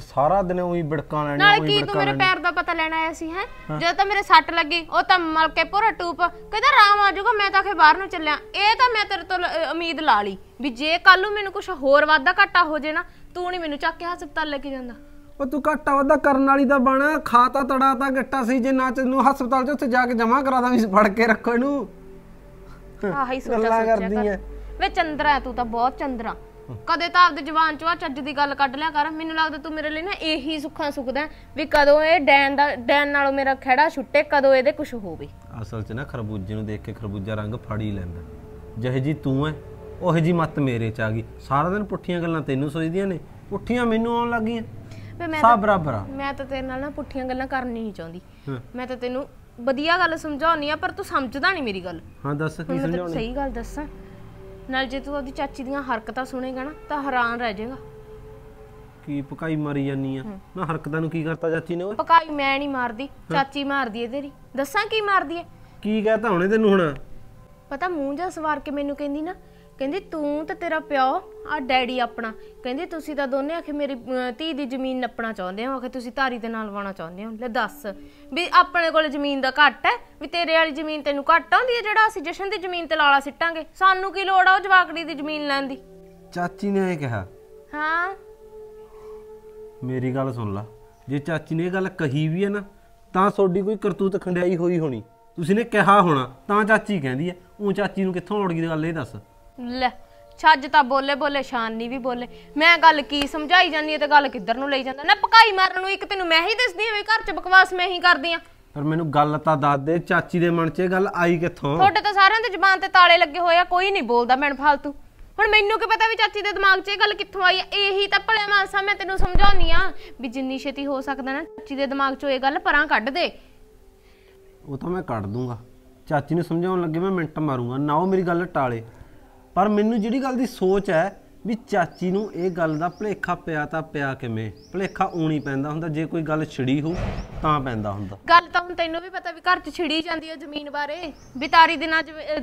ਸਾਰਾ ਦਿਨ ਉਹੀ ਬਿੜਕਾਂ ਲੈਣੀਆਂ ਨਾਲ ਕੀ ਤੂੰ ਮੇਰੇ ਪੈਰ ਦਾ ਪਤਾ ਲੈਣ ਆਇਆ ਸੀ ਹੈ? ਜਦੋਂ ਤਾਂ ਮੇਰੇ ਸੱਟ ਲੱਗੀ ਉਹ ਤਾਂ ਮਲ ਕੇ ਪੂਰਾ ਟੂਪ। ਕਹਿੰਦਾ ਰਾਮ ਆ ਜਾਊਗਾ ਮੈਂ ਤਾਂ ਖੇ ਬਾਹਰ ਨੂੰ ਚੱਲਿਆ। ਇਹ ਤਾਂ ਮੈਂ ਤੇਰੇ ਤੋਂ ਉਮੀਦ ਲਾ ਲਈ ਵੀ ਜੇ ਕੱਲ ਨੂੰ ਮੈਨੂੰ ਕੁਝ ਹੋਰ ਵਾਧਾ ਘਾਟਾ ਹੋ ਜੇ ਨਾ ਤੂੰ ਨਹੀਂ ਮੈਨੂੰ ਚੱਕ ਕੇ ਹਸਪਤਾਲ ਲੈ ਕੇ ਜਾਂਦਾ। ਉਹ ਤੂੰ ਘਾਟਾ ਵਾਧਾ ਕਰਨ ਵਾਲੀ ਤਾਂ ਬਣ ਖਾਤਾ ਤੜਾ ਤਾਂ ਗੱਟਾ ਸੀ ਜੇ ਨਾ ਤੈਨੂੰ ਹਸਪਤਾਲ 'ਚ ਉੱਥੇ ਜਾ ਕੇ ਜਮਾ ਕਰਾ ਦਾਂ ਵੀ ਫੜ ਕੇ ਰੱਖੋ ਇਹਨੂੰ। ਆਹੀ ਸੋਚਿਆ ਸੋਚਿਆ ਕਰਦੀ ਐ। ਵੇ ਚੰਦਰਾ ਤੂੰ ਤਾਂ ਬਹੁਤ ਚੰਦਰਾ। ਕਦੇ ਤਾਂ ਆਪਦੀ ਜ਼ੁਬਾਨ ਚੋਂ ਆ ਚੱਜ ਦੀ ਗੱਲ ਕੱਢ ਲਿਆ ਕਰ। ਮੈਨੂੰ ਲੱਗਦਾ ਤੂੰ ਮੇਰੇ ਲਈ ਨਾ ਇਹੀ ਸੁੱਖਾਂ ਸੁਖਦਾ ਵੀ ਕਦੋਂ ਇਹ ਡੈਨ ਦਾ ਡੈਨ ਨਾਲੋਂ ਮੇਰਾ ਖਹਿੜਾ ਛੁੱਟੇ ਕਦੋਂ ਇਹਦੇ ਕੁਝ ਹੋਵੇ। ਅਸਲ 'ਚ ਨਾ ਖਰਬੂਜੇ ਨੂੰ ਦੇਖ ਕੇ ਖਰਬੂਜਾ ਰੰਗ ਫੜ ਹੀ ਲੈਂਦਾ। ਜਿਹੇ ਜੀ ਤੂੰ ਐ ਉਹੇ ਜੀ ਮੱਤ ਮੇਰੇ 'ਚ ਆ ਗਈ। ਸਾਰਾ ਦਿਨ ਪੁੱਠੀਆਂ ਗੱਲਾਂ ਤੈਨੂੰ ਸੋਚਦੀਆਂ ਨੇ ਪੁੱਠੀਆਂ ਮੈਨੂੰ ਆਉਣ ਲੱਗ ਗਈਆਂ। ਵੇ ਮੈਂ ਸਭ ਬਰਾਬਰ ਆ। ਮੈਂ ਤਾਂ ਤੇਰੇ ਨਾਲ ਨਾ ਪੁੱਠੀਆਂ ਗੱਲਾਂ ਕਰਨੀ ਨਹੀਂ ਚਾਹੁੰਦੀ। ਮੈਂ ਤਾਂ ਤੈਨੂੰ ਵਧੀਆ ਗੱਲ ਸਮਝਾਉਣੀ ਆ ਪਰ ਤੂੰ ਸਮਝਦਾ ਨਹੀਂ ਮੇਰੀ ਗੱਲ। ਹਾਂ ਦੱਸ ਕੀ ਸਮਝਾਉਣੀ? ਸਹੀ ਗੱਲ ਦੱਸਾਂ। ਨਾਲ ਜੇ ਤੂੰ ਉਹਦੀ ਚਾਚੀ ਦੀਆਂ ਹਰਕਤਾਂ ਸੁਣੇਗਾ ਨਾ ਤਾਂ ਹੈਰਾਨ ਰਹਿ ਜਾਏਗਾ। ਕੀ ਪਕਾਈ ਮਾਰੀ ਜਾਨੀ ਆ? ਨਾ ਹਰਕਤਾਂ ਨੂੰ ਕੀ ਕਰਤਾ ਚਾਚੀ ਨੇ ਓਏ? ਪਕਾਈ ਮੈਂ ਨਹੀਂ ਮਾਰਦੀ ਚਾਚੀ ਮਾਰਦੀ ਏ ਤੇਰੀ। ਦੱਸਾਂ ਕੀ ਮਾਰਦੀ ਏ? ਕੀ ਕਹਤਾ ਹੁਣੇ ਤੈਨੂੰ ਹੁਣ? ਪਤਾ ਮੂੰਹ ਜਾ ਸਵਾਰ ਕੇ ਮੈਨੂੰ ਕਹਿੰਦੀ ਨਾ ਕਹਿੰਦੀ ਤੂੰ ਤੇ ਤੇਰਾ ਪਿਓ ਆ ਡੈਡੀ ਆਪਣਾ। ਕਹਿੰਦੀ ਤੁਸੀਂ ਤਾਂ ਦੋਨੇ ਆਖੇ ਮੇਰੀ ਧੀ ਦੀ ਜ਼ਮੀਨ ਨੱਪਣਾ ਚਾਹੁੰਦੇ ਹੋ ਆਖੇ ਤੁਸੀਂ ਧਾਰੀ ਦੇ ਨਾਲ ਵਾਣਾ ਚਾਹੁੰਦੇ ਹੋ। ਲੈ ਦੱਸ ਵੀ ਆਪਣੇ ਕੋਲ ਜ਼ਮੀਨ ਦਾ ਘੱਟ ਹੈ ਵੀ ਤੇਰੇ ਵਾਲੀ ਜ਼ਮੀਨ ਤੈਨੂੰ ਘੱਟ ਆਉਂਦੀ ਹੈ ਜਿਹੜਾ ਅਸੀਂ ਜਸ਼ਨ ਦੀ ਜ਼ਮੀਨ ਤੇ ਲਾਲਾ ਸਿੱਟਾਂਗੇ? ਸਾਨੂੰ ਕੀ ਲੋੜ ਆ ਉਹ ਜਵਾਕੜੀ ਦੀ ਜ਼ਮੀਨ ਲੈਣ ਦੀ? ਚਾਚੀ ਨੇ ਐ ਕਿਹਾ ਹਾਂ। ਮੇਰੀ ਗੱਲ ਸੁਣ ਲਾ ਜੇ ਚਾਚੀ ਨੇ ਇਹ ਗੱਲ ਕਹੀ ਵੀ ਹੈ ਨਾ ਤਾਂ ਤੁਹਾਡੀ ਕੋਈ ਕਰਤੂਤ ਖੰਡਿਆਈ ਹੋਈ ਹੋਣੀ। ਤੁਸੀਂ ਨੇ ਕਿਹਾ ਹੋਣਾ ਤਾਂ ਚਾਚੀ ਕਹਿੰਦੀ ਐ ਉਹ ਚਾਚੀ ਨੂੰ ਕਿੱਥੋਂ ਔੜ ਗਈ ਗੱਲ ਇਹ ਦੱਸ? ਲੈ ਛੱਜ ਤਾਂ ਬੋਲੇ ਬੋਲੇ ਸ਼ਾਨ ਨਹੀਂ ਵੀ ਬੋਲੇ। ਮੈਂ ਗੱਲ ਕੀ ਸਮਝਾਈ ਜਾਂਦੀ ਹੈ ਤੇ ਗੱਲ ਕਿੱਧਰ ਨੂੰ ਲਈ ਜਾਂਦਾ? ਨਾ ਪਕਾਈ ਮਾਰਨ ਨੂੰ ਇੱਕ ਤੈਨੂੰ ਮੈਂ ਹੀ ਦੱਸਦੀ ਹਾਂ ਵੀ ਘਰ 'ਚ ਬਕਵਾਸ ਮੈਂ ਹੀ ਕਰਦੀ ਆ ਪਰ ਮੈਨੂੰ ਗੱਲ ਤਾਂ ਦੱਸ ਦੇ ਚਾਚੀ ਦੇ ਮਨ 'ਚ ਇਹ ਗੱਲ ਆਈ ਕਿੱਥੋਂ? ਤੁਹਾਡੇ ਤਾਂ ਸਾਰਿਆਂ ਦੇ ਜ਼ਬਾਨ ਤੇ ਤਾਲੇ ਲੱਗੇ ਹੋਏ ਆ ਕੋਈ ਨਹੀਂ ਬੋਲਦਾ ਮੈਨ ਫਾਲਤੂ। ਹੁਣ ਮੈਨੂੰ ਕੀ ਪਤਾ ਵੀ ਚਾਚੀ ਦੇ ਦਿਮਾਗ 'ਚ ਇਹ ਗੱਲ ਕਿੱਥੋਂ ਆਈ ਆ? ਇਹੀ ਤਾਂ ਭਲੇ ਮਾਨਸਾ ਮੈਂ ਤੈਨੂੰ ਸਮਝਾਉਣੀ ਆ ਵੀ ਜਿੰਨੀ ਛੇਤੀ ਹੋ ਸਕਦਾ ਨਾ ਚਾਚੀ ਦੇ ਦਿਮਾਗ 'ਚੋਂ ਇਹ ਗੱਲ ਪਰਾਂ ਕੱਢ ਦੇ। ਉਹ ਤਾਂ ਮੈਂ ਕੱਢ ਦੂੰਗਾ। ਚਾਚੀ ਨੂੰ ਸਮਝਾਉਣ ਲੱਗੇ ਮੈਂ ਮਿੰਟ ਮਾਰੂੰਗਾ। ਨਾ ਉਹ ਮੇਰੀ ਗੱਲ ਟਾਲੇ। ਪਰ ਮੈਨੂੰ ਜਿਹੜੀ ਗੱਲ ਦੀ ਸੋਚ ਹੈ ਵੀ ਚਾਚੀ ਨੂੰ ਇਹ ਗੱਲ ਦਾ ਭਲੇਖਾ ਪਿਆ ਤਾਂ ਪਿਆ ਕਿਵੇਂ? ਭਲੇਖਾ ਊਣੀ ਪੈਂਦਾ ਹੁੰਦਾ ਜੇ ਕੋਈ ਗੱਲ ਛਿੜੀ ਹੋ ਤਾਂ ਪੈਂਦਾ ਹੁੰਦਾ। ਗੱਲ ਤਾਂ ਹੁਣ ਤੈਨੂੰ ਵੀ ਪਤਾ ਵੀ ਘਰ 'ਚ ਛਿੜੀ ਜਾਂਦੀ ਹੈ ਜ਼ਮੀਨ ਬਾਰੇ। ਵੀ ਤਾਰੀ ਦੇ ਨਾਲ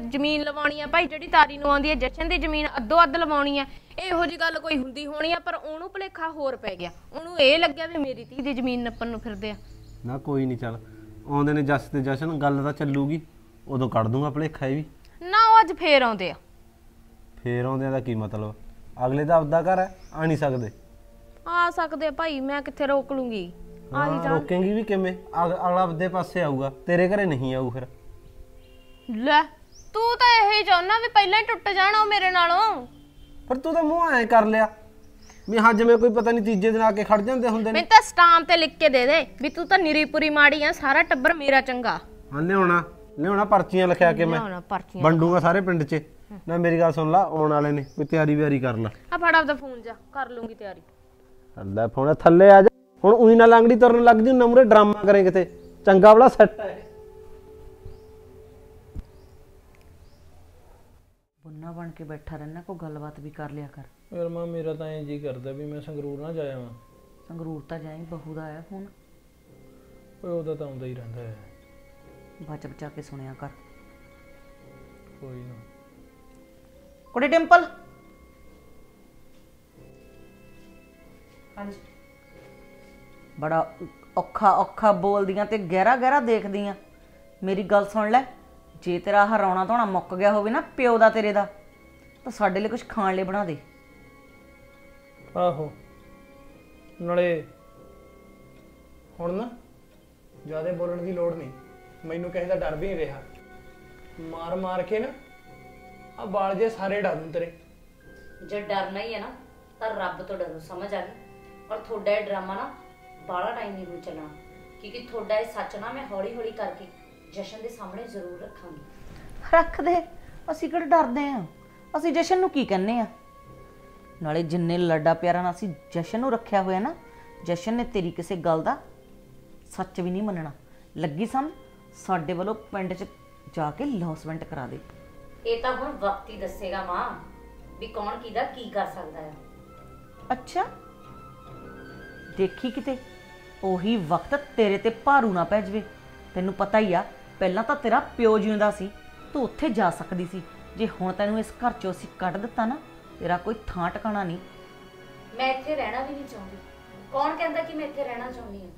ਜ਼ਮੀਨ ਲਵਾਉਣੀ ਆ। ਭਾਈ ਜਿਹੜੀ ਤਾਰੀ ਨੂੰ ਆਉਂਦੀ ਹੈ ਜਸ਼ਨ ਦੀ ਜ਼ਮੀਨ ਅੱਧੋ ਅੱਧ ਲਵਾਉਣੀ ਆ। ਇਹੋ ਜੀ ਗੱਲ ਕੋਈ ਹੁੰਦੀ ਹੋਣੀ ਆ ਪਰ ਉਹਨੂੰ ਭੁਲੇਖਾ ਹੋਰ ਪੈ ਗਿਆ। ਉਹਨੂੰ ਇਹ ਲੱਗਿਆ ਵੀ ਮੇਰੀ ਧੀ ਦੀ ਜ਼ਮੀਨ ਨੱਪਣ ਨੂੰ ਫਿਰਦੇ ਆ। ਨਾ ਕੋਈ ਨਹੀਂ ਚੱਲ। ਆਉਂਦੇ ਨੇ ਜਸ ਤੇ ਜਸ਼ਨ ਗੱਲ ਤਾਂ ਚੱਲੂਗੀ। ਉਦੋਂ ਕੱਢ ਦੂੰਗਾ ਭਲੇਖਾ ਇਹ ਵੀ। ਨਾ ਉਹ ਅੱਜ ਫੇਰ ਆਉਂਦੇ ਆ। ਫੇਰ ਆਉਂਦਿਆਂ ਦਾ ਕੀ ਮਤਲਬ? ਅਗਲੇ ਦਾ ਆਪਦਾ ਘਰ ਹੈ ਆ ਨਹੀਂ ਸਕਦੇ। ਆ ਸਕਦੇ ਆ ਭਾਈ ਮੈਂ ਕਿੱਥੇ ਰੋਕ ਲੂੰਗੀ? ਆਹੀ ਹਾਂ, ਜਾਣ। ਰੋਕੇਂਗੀ ਵੀ ਕਿਵੇਂ? ਅਗ- ਅਗਲਾ ਆਪਦੇ ਪਾਸੇ ਆਊਗਾ ਤੇਰੇ ਘਰੇ ਨਹੀਂ ਆਊ ਫਿਰ। ਲੈ ਤੂੰ ਤਾਂ ਇਹ ਹੀ ਚਾਹੁੰਦਾ ਵੀ ਪਹਿਲਾਂ ਹੀ ਟੁੱਟ ਜਾਣਾ ਉਹ ਮੇਰੇ ਨਾਲੋਂ। ਪਰ ਤੂੰ ਤਾਂ ਮੂੰਹ ਐ ਕਰ ਲਿਆ ਵੀ ਹਾਂ ਜਿਵੇਂ ਕੋਈ ਪਤਾ ਨਹੀਂ ਤੀਜੇ ਦਿਨ ਆ ਕੇ ਖੜ ਜਾਂਦੇ ਹੁੰਦੇ ਨੇ। ਮੈਨੂੰ ਤਾਂ ਸਟਾਮ ਤੇ ਲਿਖ ਕੇ ਦੇ ਦੇ ਵੀ ਤੂੰ ਤਾਂ ਨਿਰੀਪੁਰੀ ਮਾੜੀ ਆ ਸਾਰਾ ਟੱਬਰ ਮੇਰਾ ਚੰਗਾ। ਹਾਂ ਲਿਆਉਣਾ ਲਿਆਉਣਾ ਪਰਚੀਆਂ ਲਿਖਿਆ ਕੇ ਮੈਂ। ਲਿਆਉਣਾ ਪਰਚੀਆਂ। ਵੰਡੂਗਾ ਸਾਰੇ ਪਿੰਡ 'ਚ। ਨਾ ਮੇਰੀ ਗੱਲ ਸੁਣ ਲਾ ਆਉਣ ਵਾਲੇ ਨੇ ਕੋਈ ਤਿਆਰੀ ਵਿਆਰੀ ਕਰ ਲਾ। ਆ ਫੜ ਆਪਦਾ ਫੋਨ ਜਾ ਕਰ ਲੂੰਗੀ ਤਿਆਰੀ। ਲੈ ਫੋਨ ਥੱਲੇ ਆ ਜਾ। ਹੁਣ ਉਹੀ ਨਾ ਲੰਗੜੀ ਤੁਰਨ ਲੱਗ ਜੀ ਨਮਰੇ ਡਰਾਮਾ ਕਰੇ ਕਿਤੇ। ਚੰਗਾ ਵਾਲਾ ਸੈੱਟ ਹੈ ਬੁੰਨਾ ਬਣ ਕੇ ਬੈਠਾ ਰਹਿਣਾ ਕੋਈ ਗੱਲਬਾਤ ਵੀ ਕਰ ਲਿਆ ਕਰ। ਯਾਰ ਮਾਂ ਮੇਰਾ ਤਾਂ ਐਂ ਜੀ ਕਰਦਾ ਵੀ ਮੈਂ ਸੰਗਰੂਰ ਨਾ ਜਾਇਆ ਵਾਂ। ਸੰਗਰੂਰ ਤਾਂ ਜਾਈ ਬਹੂ ਦਾ ਆਇਆ ਫੋਨ। ਓਏ ਉਹਦਾ ਤਾਂ ਆਉਂਦਾ ਹੀ ਰਹਿੰਦਾ ਹੈ। ਬਚ ਬਚਾ ਕੇ ਸੁਣਿਆ ਕਰ। ਕੋਈ ਨਾ। ਕੁੜੇ ਟੈਂਪਲ। ਹਾਂਜੀ। ਬੜਾ ਔਖਾ ਔਖਾ ਬੋਲਦੀਆਂ ਤੇ ਗਹਿਰਾ ਗਹਿਰਾ ਦੇਖਦੀਆਂ। ਮੇਰੀ ਗੱਲ ਸੁਣ ਲੈ ਜੇ ਤੇਰਾ ਹਰਾਉਣਾ ਧੋਣਾ ਮੁੱਕ ਗਿਆ ਹੋਵੇ ਨਾ ਪਿਓ ਦਾ ਤੇਰੇ ਦਾ ਤਾਂ ਸਾਡੇ ਲਈ ਕੁਝ ਖਾਣ ਲਈ ਬਣਾ ਦੇ। ਆਹੋ। ਨਾਲੇ ਹੁਣ ਨਾ ਜ਼ਿਆਦਾ ਬੋਲਣ ਦੀ ਲੋੜ ਨਹੀਂ। ਮੈਨੂੰ ਕਿਸੇ ਦਾ ਡਰ ਵੀ ਨਹੀਂ ਰਿਹਾ। ਮਾਰ ਮਾਰ ਕੇ ਨਾ ਆ ਬਾਲ ਜੇ ਸਾਰੇ ਢਾ ਦੂੰ ਤੇਰੇ। ਜੇ ਡਰਨਾ ਹੀ ਹੈ ਨਾ ਤਾਂ ਰੱਬ ਤੋਂ ਡਰੋ ਸਮਝ ਆ ਗਈ? ਔਰ ਤੁਹਾਡਾ ਇਹ ਡਰਾਮਾ ਨਾ ਬਾਹਲਾ ਟਾਈਮ ਨਹੀਂ ਹੋ ਚੱਲਣਾ। ਕਿਉਂਕਿ ਤੁਹਾਡਾ ਇਹ ਸੱਚ ਨਾ ਮੈਂ ਹੌਲੀ ਹੌਲੀ ਕਰਕੇ ਜਸ਼ਨ ਦੇ ਸਾਹਮਣੇ ਜ਼ਰੂਰ ਰੱਖਾਂਗੀ। ਰੱਖ ਦੇ। ਅਸੀਂ ਕਿਹੜਾ ਡਰਦੇ ਆ ਅਸੀਂ ਜਸ਼ਨ ਨੂੰ ਕੀ ਕਹਿੰਨੇ ਆ ਨਾਲੇ ਜਿੰਨੇ ਲੱਡਾ ਪਿਆਰਾ ਨਾਲ ਅਸੀਂ ਜਸ਼ਨ ਨੂੰ ਰੱਖਿਆ ਹੋਇਆ ਨਾ ਜਸ਼ਨ ਨੇ ਤੇਰੀ ਕਿਸੇ ਗੱਲ ਦਾ ਸੱਚ ਵੀ ਨਹੀਂ ਮੰਨਣਾ। ਲੱਗੀ ਸਮ ਸਾਡੇ ਵੱਲੋਂ ਪਿੰਡ 'ਚ ਜਾ ਕੇ ਲੌਸਮੈਂਟ ਕਰਾ ਦੇ। ਇਹ ਤਾਂ ਹੁਣ ਵਕਤ ਹੀ ਦੱਸੇਗਾ ਮਾਂ ਵੀ ਕੌਣ ਕਿਹਦਾ ਕੀ ਕਰ ਸਕਦਾ ਹੈ। ਅੱਛਾ। ਦੇਖੀ ਕਿਤੇ ਉਹੀ ਵਕਤ ਤੇਰੇ ਤੇ ਭਾਰੂ ਨਾ ਪੈ ਜਵੇ। ਤੈਨੂੰ ਪਤਾ ਹੀ ਆ ਪਹਿਲਾਂ ਤਾਂ ਤੇਰਾ ਪਿਓ ਜਿਉਂਦਾ ਸੀ ਤੂੰ ਉੱਥੇ ਜਾ ਸਕਦੀ ਸੀ। ਜੇ ਹੁਣ ਤੈਨੂੰ ਇਸ ਘਰ ਚੋਂ ਅਸੀਂ ਕੱਢ ਦਿੱਤਾ ਨਾ ਤੇਰਾ ਕੋਈ ਥਾਂ ਟਿਕਾਣਾ ਨਹੀਂ। ਮੈਂ ਇੱਥੇ ਰਹਿਣਾ ਵੀ ਨਹੀਂ ਚਾਹੁੰਦੀ। ਕੌਣ ਕਹਿੰਦਾ ਕਿ ਮੈਂ ਇੱਥੇ ਰਹਿਣਾ ਚਾਹੁੰਦੀ ਹਾਂ?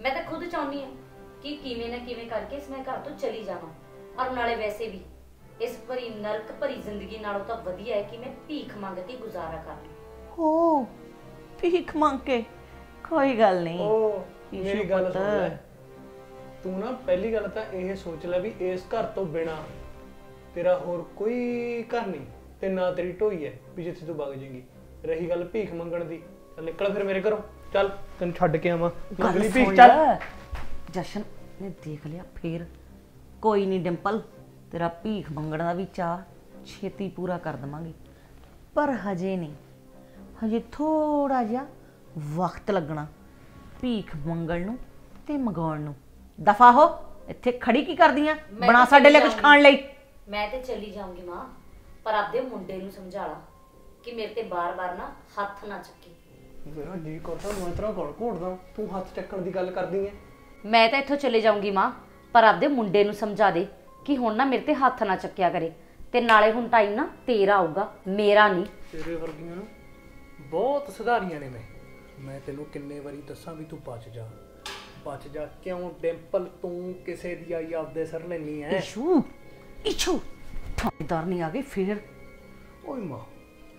ਮੈਂ ਤਾਂ ਖੁਦ ਚਾਹੁੰਦੀ ਹਾਂ ਕਿ ਕਿਵੇਂ ਨਾ ਕਿਵੇਂ ਕਰਕੇ ਇਸ ਮੈਂ ਘਰ ਤੋਂ ਚਲੀ ਜਾਵਾਂ ਔਰ ਨਾਲੇ ਵੈਸੇ ਵੀ ਇਸ ਭਰੀ ਨਰਕ ਭਰੀ ਜ਼ਿੰਦਗੀ ਨਾਲੋਂ ਤਾਂ ਵਧੀਆ ਹੈ ਕਿ ਮੈਂ ਭੀਖ ਮੰਗ ਕੇ ਗੁਜ਼ਾਰਾ ਕਰ ਲਾਂ ਹੋ ਭੀਖ ਮੰਗ ਕੇ? ਕੋਈ ਗੱਲ ਨਹੀਂ। ਉਹ ਈਸ਼ੂ ਮੇਰੀ ਗੱਲ। ਸੁਣ ਲੈ। ਤੂੰ ਨਾ ਪਹਿਲੀ ਗੱਲ ਤਾਂ ਇਹ ਸੋਚ ਲੈ ਵੀ ਇਸ ਘਰ ਤੋਂ ਬਿਨਾ ਤੇਰਾ ਹੋਰ ਕੋਈ ਘਰ ਨਹੀਂ ਤੇ ਨਾ ਤੇਰੀ ਢੋਈ ਹੈ ਵੀ ਜਿੱਥੇ ਤੂੰ ਵਗ ਜਾਏਂਗੀ। ਰਹੀ ਗੱਲ ਭੀਖ ਮੰਗਣ ਦੀ। ਚੱਲ ਨਿਕਲ ਫਿਰ ਮੇਰੇ ਘਰੋਂ। ਚੱਲ ਤੈਨੂੰ ਛੱਡ ਕੇ ਆਵਾਂ। ਮੰਗਲੀ ਗੱਲ ਭੀਖ ਚੱਲ। ਜਸ਼ਨ ਨੇ ਦੇਖ ਲਿਆ ਫੇਰ। ਕੋਈ ਨਹੀਂ ਡਿੰਪਲ। ਤੇਰਾ ਭੀਖ ਮੰਗਣ ਦਾ ਵੀ ਚਾਹ ਛੇਤੀ ਪੂਰਾ ਕਰ ਦਵਾਂਗੇ। ਪਰ ਹਜੇ ਨਹੀਂ। ਹਜੇ ਥੋੜਾ ਜਿਹਾ ਵਕਤ ਲੱਗਣਾ। ਭੀਖ ਮੰਗਣ ਨੂੰ ਤੇ ਮੰਗਾਉਣ ਨੂੰ। ਦਫਾ ਹੋ। ਇੱਥੇ ਖੜੀ ਕੀ ਕਰਦੀਆਂ? ਬਣਾ ਸਾਡੇ ਲਈ ਕੁਝ ਖਾਣ ਲਈ। ਮੈਂ ਤੇ ਚਲੀ ਜਾਊਂਗੀ ਮਾਂ। ਪਰ ਆਪਦੇ ਮੁੰਡੇ ਨੂੰ ਸਮਝਾ ਲਾ ਕਿ ਮੇਰੇ ਤੇ ਬਾਰ-ਬਾਰ ਨਾ ਹੱਥ ਨਾ ਚੱਕੇ। ਮੇਰਾ ਜੀ ਕਰਦਾ ਮੈਂ ਤੇਰਾ ਗਲ ਘੋੜਦਾ ਤੂੰ ਹੱਥ ਚੱਕਣ ਦੀ ਗੱਲ ਕਰਦੀ ਐ। ਮੈਂ ਤਾਂ ਇੱਥੋਂ ਚਲੇ ਜਾਊਂਗੀ ਮਾਂ। ਪਰ ਆਪਦੇ ਮੁੰਡੇ ਨੂੰ ਸਮਝਾ ਦੇ ਕਿ ਹੁਣ ਨਾ ਮੇਰੇ ਤੇ ਹੱਥ ਨਾ ਚੱਕਿਆ ਕਰੇ। ਤੇ ਨਾਲੇ ਹੁਣ ਟਾਈਮ ਨਾ ਤੇਰਾ ਆਊਗਾ ਮੇਰਾ ਨਹੀਂ। ਤੇਰੇ ਵਰਗੀਆਂ ਨਾ ਬਹੁਤ ਸੁਧਾਰੀਆਂ ਨੇ ਮੈਂ। ਮੈਂ ਤੈਨੂੰ ਕਿੰਨੇ ਵਾਰੀ ਦੱਸਾਂ ਵੀ ਤੂੰ ਬਚ ਜਾ। ਬਚ ਜਾ ਕਿਉਂ? ਡਿੰਪਲ ਤੂੰ ਕਿਸੇ ਦੀ ਆਈ ਆਪਦੇ ਸਰ ਲੈਣੀ ਐ। Issue issue. ਥਾਣੇਦਾਰ ਨਹੀਂ ਆ ਗਏ ਫੇਰ? ਓਏ ਮਾਂ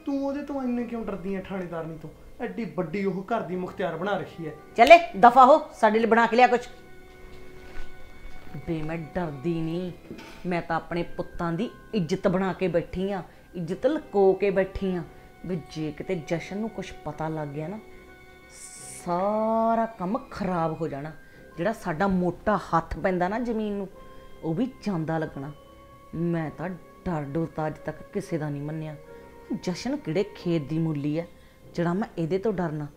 ਤੂੰ ਉਹਦੇ ਤੋਂ ਇੰਨੇ ਕਿਉਂ ਡਰਦੀ ਐ ਥਾਣੇਦਾਰਨੀ ਤੋਂ? ਐਡੀ ਵੱਡੀ ਉਹ ਘਰ ਦੀ ਮੁਖਤਿਆਰ ਬਣਾ ਰੱਖੀ ਐ। ਚਲੇ ਦਫਾ ਹੋ ਸਾਡੇ ਲਈ ਬਣਾ ਕੇ ਲਿਆ ਕੁਛ। ਬੇ ਮੈਂ ਡਰਦੀ ਨਹੀਂ। ਮੈਂ ਤਾਂ ਆਪਣੇ ਪੁੱਤਾਂ ਦੀ ਇੱਜ਼ਤ ਬਣਾ ਕੇ ਬੈਠੀ ਆ, ਇੱਜ਼ਤ ਲਕੋ ਕੇ ਬੈਠੀ ਆ। ਵੀ ਜੇ ਕਿਤੇ ਜਸ਼ਨ ਨੂੰ ਕੁਝ ਪਤਾ ਲੱਗ ਗਿਆ ਨਾ, ਸਾਰਾ ਕੰਮ ਖਰਾਬ ਹੋ ਜਾਣਾ। ਜਿਹੜਾ ਸਾਡਾ ਮੋਟਾ ਹੱਥ ਪੈਂਦਾ ਨਾ ਜ਼ਮੀਨ ਨੂੰ, ਉਹ ਵੀ ਜਾਂਦਾ ਲੱਗਣਾ। ਮੈਂ ਤਾਂ ਡਰ ਡਰ ਤਾਂ ਅੱਜ ਤੱਕ ਕਿਸੇ ਦਾ ਨਹੀਂ ਮੰਨਿਆ। ਜਸ਼ਨ ਕਿਹੜੇ ਖੇਤ ਦੀ ਮੁੱਲੀ ਹੈ ਜਿਹੜਾ ਮੈਂ ਇਹਦੇ ਤੋਂ ਡਰਨਾ।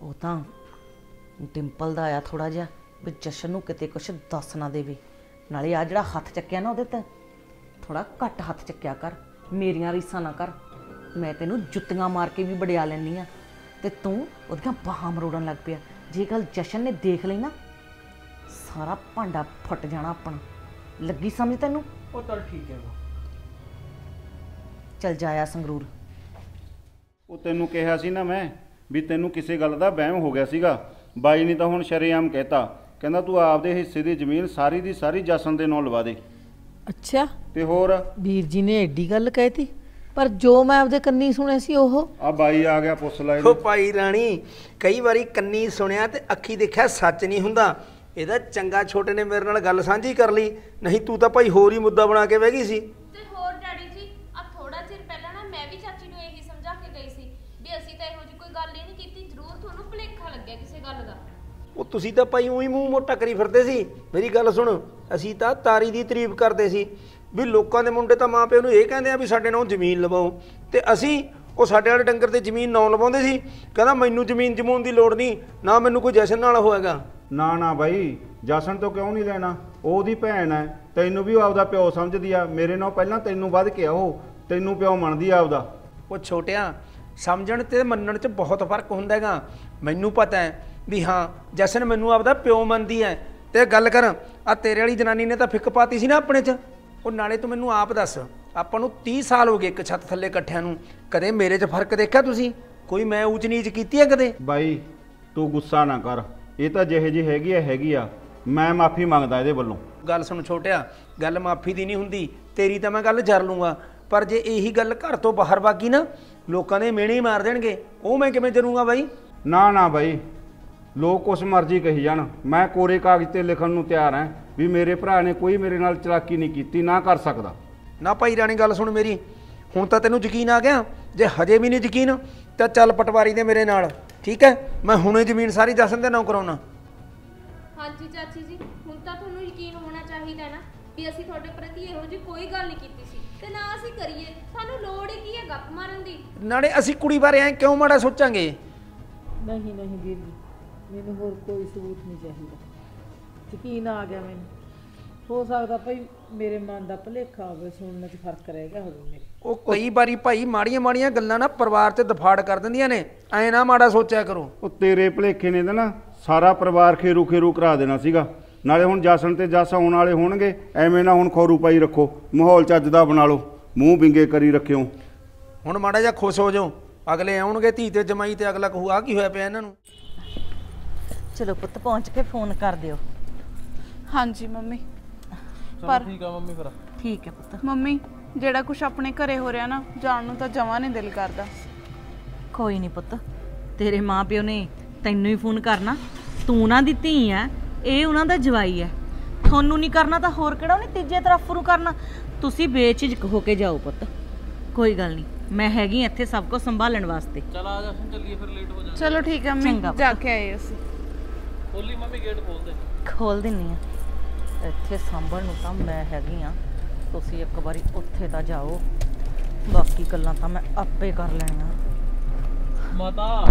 ਉਹ ਤਾਂ ਡਿੰਪਲ ਦਾ ਆਇਆ ਥੋੜਾ ਜਿਹਾ। ਵੀ ਜਸ਼ਨ ਨੂੰ ਕਿਤੇ ਕੁਛ ਦੱਸ ਨਾ ਦੇਵੇ। ਨਾਲੇ ਆ ਜਿਹੜਾ ਹੱਥ ਚੱਕਿਆ ਨਾ ਉਹਦੇ ਤੇ ਥੋੜਾ ਘੱਟ ਹੱਥ ਚੱਕਿਆ ਕਰ ਮੇਰੀਆਂ ਰੀਸਾਂ ਨਾ ਕਰ। ਮੈਂ ਤੈਨੂੰ ਜੁੱਤੀਆਂ ਮਾਰ ਕੇ ਵੀ ਵੜਿਆ ਲੈਣੀ ਆ ਤੇ ਤੂੰ ਉਹਦੀਆਂ ਬਾਹਾਂ ਮਰੋੜਨ ਲੱਗ ਪਿਆ। ਜੇ ਗੱਲ ਜਸ਼ਨ ਨੇ ਦੇਖ ਲਈ ਨਾ ਸਾਰਾ ਭਾਂਡਾ ਫੁੱਟ ਜਾਣਾ ਆਪਣਾ। ਲੱਗੀ ਸਮਝ ਤੈਨੂੰ? ਉਹ ਚੱਲ ਠੀਕ ਮਾਂ ਚੱਲ ਜਾਇਆ ਸੰਗਰੂਰ। ਉਹ ਤੈਨੂੰ ਕਿਹਾ ਸੀ ਨਾ ਮੈਂ ਵੀ ਤੈਨੂੰ ਕਿਸੇ ਗੱਲ ਦਾ ਵਹਿਮ ਹੋ ਗਿਆ ਸੀਗਾ। ਬਾਈ ਨੇ ਤਾਂ ਹੁਣ ਸ਼ਰੇਆਮ ਕਹਿਤਾ। ਕਹਿੰਦਾ ਤੂੰ ਆਪਦੇ ਹਿੱਸੇ ਦੀ ਜ਼ਮੀਨ ਸਾਰੀ ਦੀ ਸਾਰੀ ਜਸਨ ਦੇ ਨਾਂ ਲਵਾ ਦੇ। ਅੱਛਾ। ਤੇ ਹੋਰ? ਵੀਰ ਜੀ ਨੇ ਐਡੀ ਗੱਲ ਕਹਿਤੀ ਪਰ ਜੋ ਮੈਂ ਆਪਦੇ ਕੰਨੀ ਸੁਣਿਆ ਸੀ ਉਹ। ਆ ਬਾਈ ਆ ਗਿਆ ਪੁੱਛ ਲੈ ਉਹ ਭਾਈ ਰਾਣੀ ਕਈ ਵਾਰੀ ਕੰਨੀ ਸੁਣਿਆ ਤੇ ਅੱਖੀ ਦੇਖਿਆ ਸੱਚ ਨਹੀਂ ਹੁੰਦਾ। ਇਹਦਾ ਚੰਗਾ ਛੋਟੇ ਨੇ ਮੇਰੇ ਨਾਲ ਗੱਲ ਸਾਂਝੀ ਕਰ ਲਈ ਨਹੀਂ ਤੂੰ ਤਾਂ ਭਾਈ ਹੋਰ ਹੀ ਮੁੱਦਾ ਬਣਾ ਕੇ ਬਹਿ ਗਈ ਸੀ ਤੇ ਹੋਰ ਡੈਡੀ ਜੀ ਆ ਥੋੜਾ ਚਿਰ ਪਹਿਲਾਂ ਨਾ ਮੈਂ ਵੀ ਚਾਚੀ ਨੂੰ ਇਹੀ ਸਮਝਾ ਕੇ ਗਈ ਸੀ ਵੀ ਅਸੀਂ ਤਾਂ ਇਹੋ ਜਿਹੀ ਕੋਈ ਗੱਲ ਹੀ ਨਹੀਂ ਕੀਤੀ ਜ਼ਰੂਰ ਤੁਹਾਨੂੰ ਭੁਲੇਖਾ ਲੱਗਿਆ ਕਿਸੇ ਗੱਲ ਦਾ ਉਹ ਤੁਸੀਂ ਤਾਂ ਭਾਈ ਉਹੀ ਮੂੰਹ ਮੋਟਾ ਕਰੀ ਫਿਰਦੇ ਸੀ। ਮੇਰੀ ਗੱਲ ਸੁਣ ਅਸੀਂ ਤਾਂ ਤਾਰੀ ਦੀ ਤਾਰੀਫ ਕਰਦੇ ਸੀ ਵੀ ਲੋਕਾਂ ਦੇ ਮੁੰਡੇ ਤਾਂ ਮਾਂ ਪਿਓ ਨੂੰ ਇਹ ਕਹਿੰਦੇ ਆ ਵੀ ਸਾਡੇ ਨਾਲ ਜ਼ਮੀਨ ਲਵਾਓ। ਤੇ ਅਸੀਂ ਉਹ ਸਾਡੇ ਵਾਲੇ ਡੰਗਰ ਤੇ ਜ਼ਮੀਨ ਨਾ ਲਵਾਉਂਦੇ ਸੀ। ਕਹਿੰਦਾ ਮੈਨੂੰ ਜ਼ਮੀਨ ਜਮੂਨ ਦੀ ਲੋੜ ਨਹੀਂ ਨਾ ਮੈਨੂੰ ਕੋਈ ਜਸ਼ਨ ਨਾਲ ਹੋਏਗਾ ਨਾ ਨਾ ਬਾਈ ਜਸਨ ਤੋਂ ਕਿਉਂ ਨਹੀਂ ਲੈਣਾ? ਉਹ ਉਹਦੀ ਭੈਣ ਹੈ ਤੈਨੂੰ ਵੀ ਉਹ ਆਪਦਾ ਪਿਓ ਸਮਝਦੀ ਆ। ਮੇਰੇ ਨਾਲ ਪਹਿਲਾਂ ਤੈਨੂੰ ਵੱਧ ਕੇ ਆ ਉਹ ਤੈਨੂੰ ਪਿਓ ਮੰਨਦੀ ਆ ਆਪਦਾ। ਉਹ ਛੋਟਿਆਂ ਸਮਝਣ ਤੇ ਮੰਨਣ 'ਚ ਬਹੁਤ ਫ਼ਰਕ ਹੁੰਦਾ ਹੈਗਾ। ਮੈਨੂੰ ਪਤਾ ਹੈ ਵੀ ਹਾਂ ਜਸ਼ਨ ਮੈਨੂੰ ਆਪਦਾ ਪਿਓ ਮੰਨਦੀ ਹੈ ਤੇ ਗੱਲ ਕਰ ਆ ਤੇਰੇ ਵਾਲੀ ਜਨਾਨੀ ਨੇ ਤਾਂ ਫਿੱਕ ਪਾਤੀ ਸੀ ਨਾ ਆਪਣੇ 'ਚ। ਉਹ ਨਾਲੇ ਤੂੰ ਮੈਨੂੰ ਆਪ ਦੱਸ ਆਪਾਂ ਨੂੰ 30 ਸਾਲ ਹੋ ਗਏ ਇੱਕ ਛੱਤ ਥੱਲੇ ਇਕੱਠਿਆਂ ਨੂੰ। ਕਦੇ ਮੇਰੇ 'ਚ ਫ਼ਰਕ ਦੇਖਿਆ ਤੁਸੀਂ? ਕੋਈ ਮੈਂ ਊਚ ਨੀਚ ਕੀਤੀ ਹੈ ਕਦੇ? ਬਾਈ ਤੂੰ ਗੁੱਸਾ ਨਾ ਕਰ। ਇਹ ਤਾਂ ਜਿਹੇ ਜੀ ਹੈਗੀ ਆ ਹੈਗੀ ਆ। ਮੈਂ ਮਾਫੀ ਮੰਗਦਾ ਇਹਦੇ ਵੱਲੋਂ। ਗੱਲ ਸੁਣ ਛੋਟਿਆ ਗੱਲ ਮਾਫੀ ਦੀ ਨਹੀਂ ਹੁੰਦੀ। ਤੇਰੀ ਤਾਂ ਮੈਂ ਗੱਲ ਜਰ ਲੂੰਗਾ। ਪਰ ਜੇ ਇਹੀ ਗੱਲ ਘਰ ਤੋਂ ਬਾਹਰ ਵਾਗੀ ਨਾ ਲੋਕਾਂ ਦੇ ਮਿਹਣੇ ਹੀ ਮਾਰ ਦੇਣਗੇ। ਉਹ ਮੈਂ ਕਿਵੇਂ ਜਰੂੰਗਾ ਬਾਈ? ਨਾ ਨਾ ਬਾਈ। ਲੋਕ ਕੁਛ ਮਰਜ਼ੀ ਕਹੀ ਜਾਣ। ਮੈਂ ਕੋਰੇ ਕਾਗਜ਼ ਤੇ ਲਿਖਣ ਨੂੰ ਤਿਆਰ ਹਾਂ ਵੀ ਮੇਰੇ ਭਰਾ ਨੇ ਕੋਈ ਮੇਰੇ ਨਾਲ ਚਲਾਕੀ ਨਹੀਂ ਕੀਤੀ ਨਾ ਕਰ ਸਕਦਾ। ਨਾ ਭਾਈ ਰਾਣੀ ਗੱਲ ਸੁਣ ਮੇਰੀ। ਹੁਣ ਤਾਂ ਤੈਨੂੰ ਯਕੀਨ ਆ ਗਿਆ? ਜੇ ਹਜੇ ਵੀ ਨਹੀਂ ਯਕੀਨ ਤਾਂ ਚੱਲ ਪਟਵਾਰੀ ਦੇ ਮੇਰੇ ਨਾਲ। ਠੀਕ ਹੈ? ਮੈਂ ਹੁਣੇ ਜ਼ਮੀਨ ਸਾਰੀ ਜਸਨ ਦੇ ਨਾਂ ਕਰਾਉਣਾ। ਹਾਂਜੀ ਚਾਚੀ ਜੀ ਹੁਣ ਤਾਂ ਤੁਹਾਨੂੰ ਯਕੀਨ ਹੋਣਾ ਚਾਹੀਦਾ ਨਾ ਵੀ ਅਸੀਂ ਤੁਹਾਡੇ ਪ੍ਰਤੀ ਇਹੋ ਜਿਹੀ ਕੋਈ ਗੱਲ ਨਹੀਂ ਕੀਤੀ ਸੀ। ਤੇ ਨਾ ਅਸੀਂ ਕਰੀਏ। ਸਾਨੂੰ ਲੋੜ ਹੀ ਕੀ ਹੈ ਗੱਪ ਮਾਰਨ ਦੀ? ਨਾਲੇ ਅਸੀਂ ਕੁੜੀ ਬਾਰੇ ਐ ਕਿਉਂ ਮਾੜਾ ਸੋਚਾਂਗੇ? ਨਹੀਂ ਨਹੀਂ ਵੀਰ ਜੀ। ਮੈਨੂੰ ਹੋਰ ਕੋਈ ਸਬੂਤ ਨਹੀਂ ਚਾਹੀਦਾ। ਯਕੀਨ ਆ ਗਿਆ ਮੈਨੂੰ। ਹੋ ਸਕਦਾ ਭਾਈ ਮੇਰੇ ਮਨ ਦਾ ਭੁਲੇਖਾ ਹੋਵੇ ਸੁਣਨ 'ਚ ਫ਼ਰਕ ਰਹਿ ਗਿਆ ਹੋਵੇ ਮੇਰੇ। ਉਹ ਕਈ ਵਾਰੀ ਭਾਈ ਮਾੜੀਆਂ ਮਾੜੀਆਂ ਗੱਲਾਂ ਨਾ ਪਰਿਵਾਰ ਤੇ ਦਫਾੜ ਕਰ ਦਿੰਦੀਆਂ ਨੇ। ਐ ਨਾ ਮਾੜਾ ਸੋਚਿਆ ਕਰੋ। ਉਹ ਤੇਰੇ ਭਲੇਖੇ ਨੇ ਤਾਂ ਨਾ ਸਾਰਾ ਪਰਿਵਾਰ ਖੇਰੂ ਖੇਰੂ ਕਰਾ ਦੇਣਾ ਸੀਗਾ। ਨਾਲੇ ਹੁਣ ਜਸਨ ਤੇ ਜਸ ਆਉਣ ਵਾਲੇ ਹੋਣਗੇ ਐਵੇਂ ਨਾ ਹੁਣ ਖੌਰੂ ਪਾਈ ਰੱਖੋ। ਮਾਹੌਲ ਚੱਜ ਦਾ ਬਣਾ ਲਓ। ਮੂੰਹ ਵਿੰਗੇ ਕਰੀ ਰੱਖਿਓ। ਹੁਣ ਮਾੜਾ ਜਿਹਾ ਖੁਸ਼ ਹੋ ਜਾਓ। ਅਗਲੇ ਆਉਣਗੇ ਧੀ ਤੇ ਜਮਾਈ ਤੇ ਅਗਲਾ ਕਹੂ ਆ ਕੀ ਹੋਇਆ ਪਿਆ ਇਹਨਾਂ ਨੂੰ? ਚਲੋ ਪੁੱਤ ਪਹੁੰਚ ਕੇ ਫੋਨ ਕਰ ਦਿਓ। ਹਾਂਜੀ ਮੰਮੀ। ਚਲੋ ਪਰ ਠੀਕ ਆ ਮੰਮੀ ਫਿਰ। ਠੀਕ ਹੈ ਪੁੱਤ। ਮੰਮੀ ਜਿਹੜਾ ਕੁਝ ਆਪਣੇ ਘਰੇ ਹੋ ਰਿਹਾ ਨਾ ਜਾਣ ਨੂੰ ਤਾਂ ਜਮਾਂ ਨਹੀਂ ਦਿਲ ਕਰਦਾ। ਕੋਈ ਨਹੀਂ ਪੁੱਤ ਤੇਰੇ ਮਾਪਿਓ ਨੇ ਤੈਨੂੰ ਹੀ ਫੋਨ ਕਰਨਾ। ਤੂੰ ਉਹਨਾਂ ਦੀ ਧੀ ਐ ਇਹ ਉਹਨਾਂ ਦਾ ਜਵਾਈ ਐ। ਤੁਹਾਨੂੰ ਨਹੀਂ ਕਰਨਾ ਤਾਂ ਹੋਰ ਕਿਹੜਾ ਉਹਨੇ ਤੀਜੇ ਤਰਫ ਨੂੰ ਕਰਨਾ। ਤੁਸੀਂ ਬੇਚਿਜਕ ਹੋ ਕੇ ਜਾਓ ਪੁੱਤ। ਕੋਈ ਗੱਲ ਨਹੀਂ ਮੈਂ ਹੈਗੀ ਇੱਥੇ ਸਭ ਕੁਝ ਸੰਭਾਲਣ ਵਾਸਤੇ। ਚਲ ਆ ਚੱਲੀਏ ਫਿਰ ਲੇਟ ਹੋ ਜਾ ਚਲੋ ਠੀਕ ਹੈ ਮੈਂ ਚੰਗਾ ਜਾ ਕੇ ਆਏ ਅਸੀਂ। ਖੋਲੀ ਮੰਮੀ ਗੇਟ ਖੋਲ ਦੇ। ਖੋਲ ਦਿੰਨੀ ਆ। ਇੱਥੇ ਸੰਭਲ ਨੂੰ ਤਾਂ ਮੈਂ ਹੈਗੀ ਆ। ਤੁਸੀਂ ਇੱਕ ਵਾਰੀ ਉੱਥੇ ਤਾਂ ਜਾਓ। ਬਾਕੀ ਗੱਲਾਂ ਤਾਂ ਮੈਂ ਆਪੇ ਕਰ ਲੈਣੀਆਂ। ਮਾਤਾ।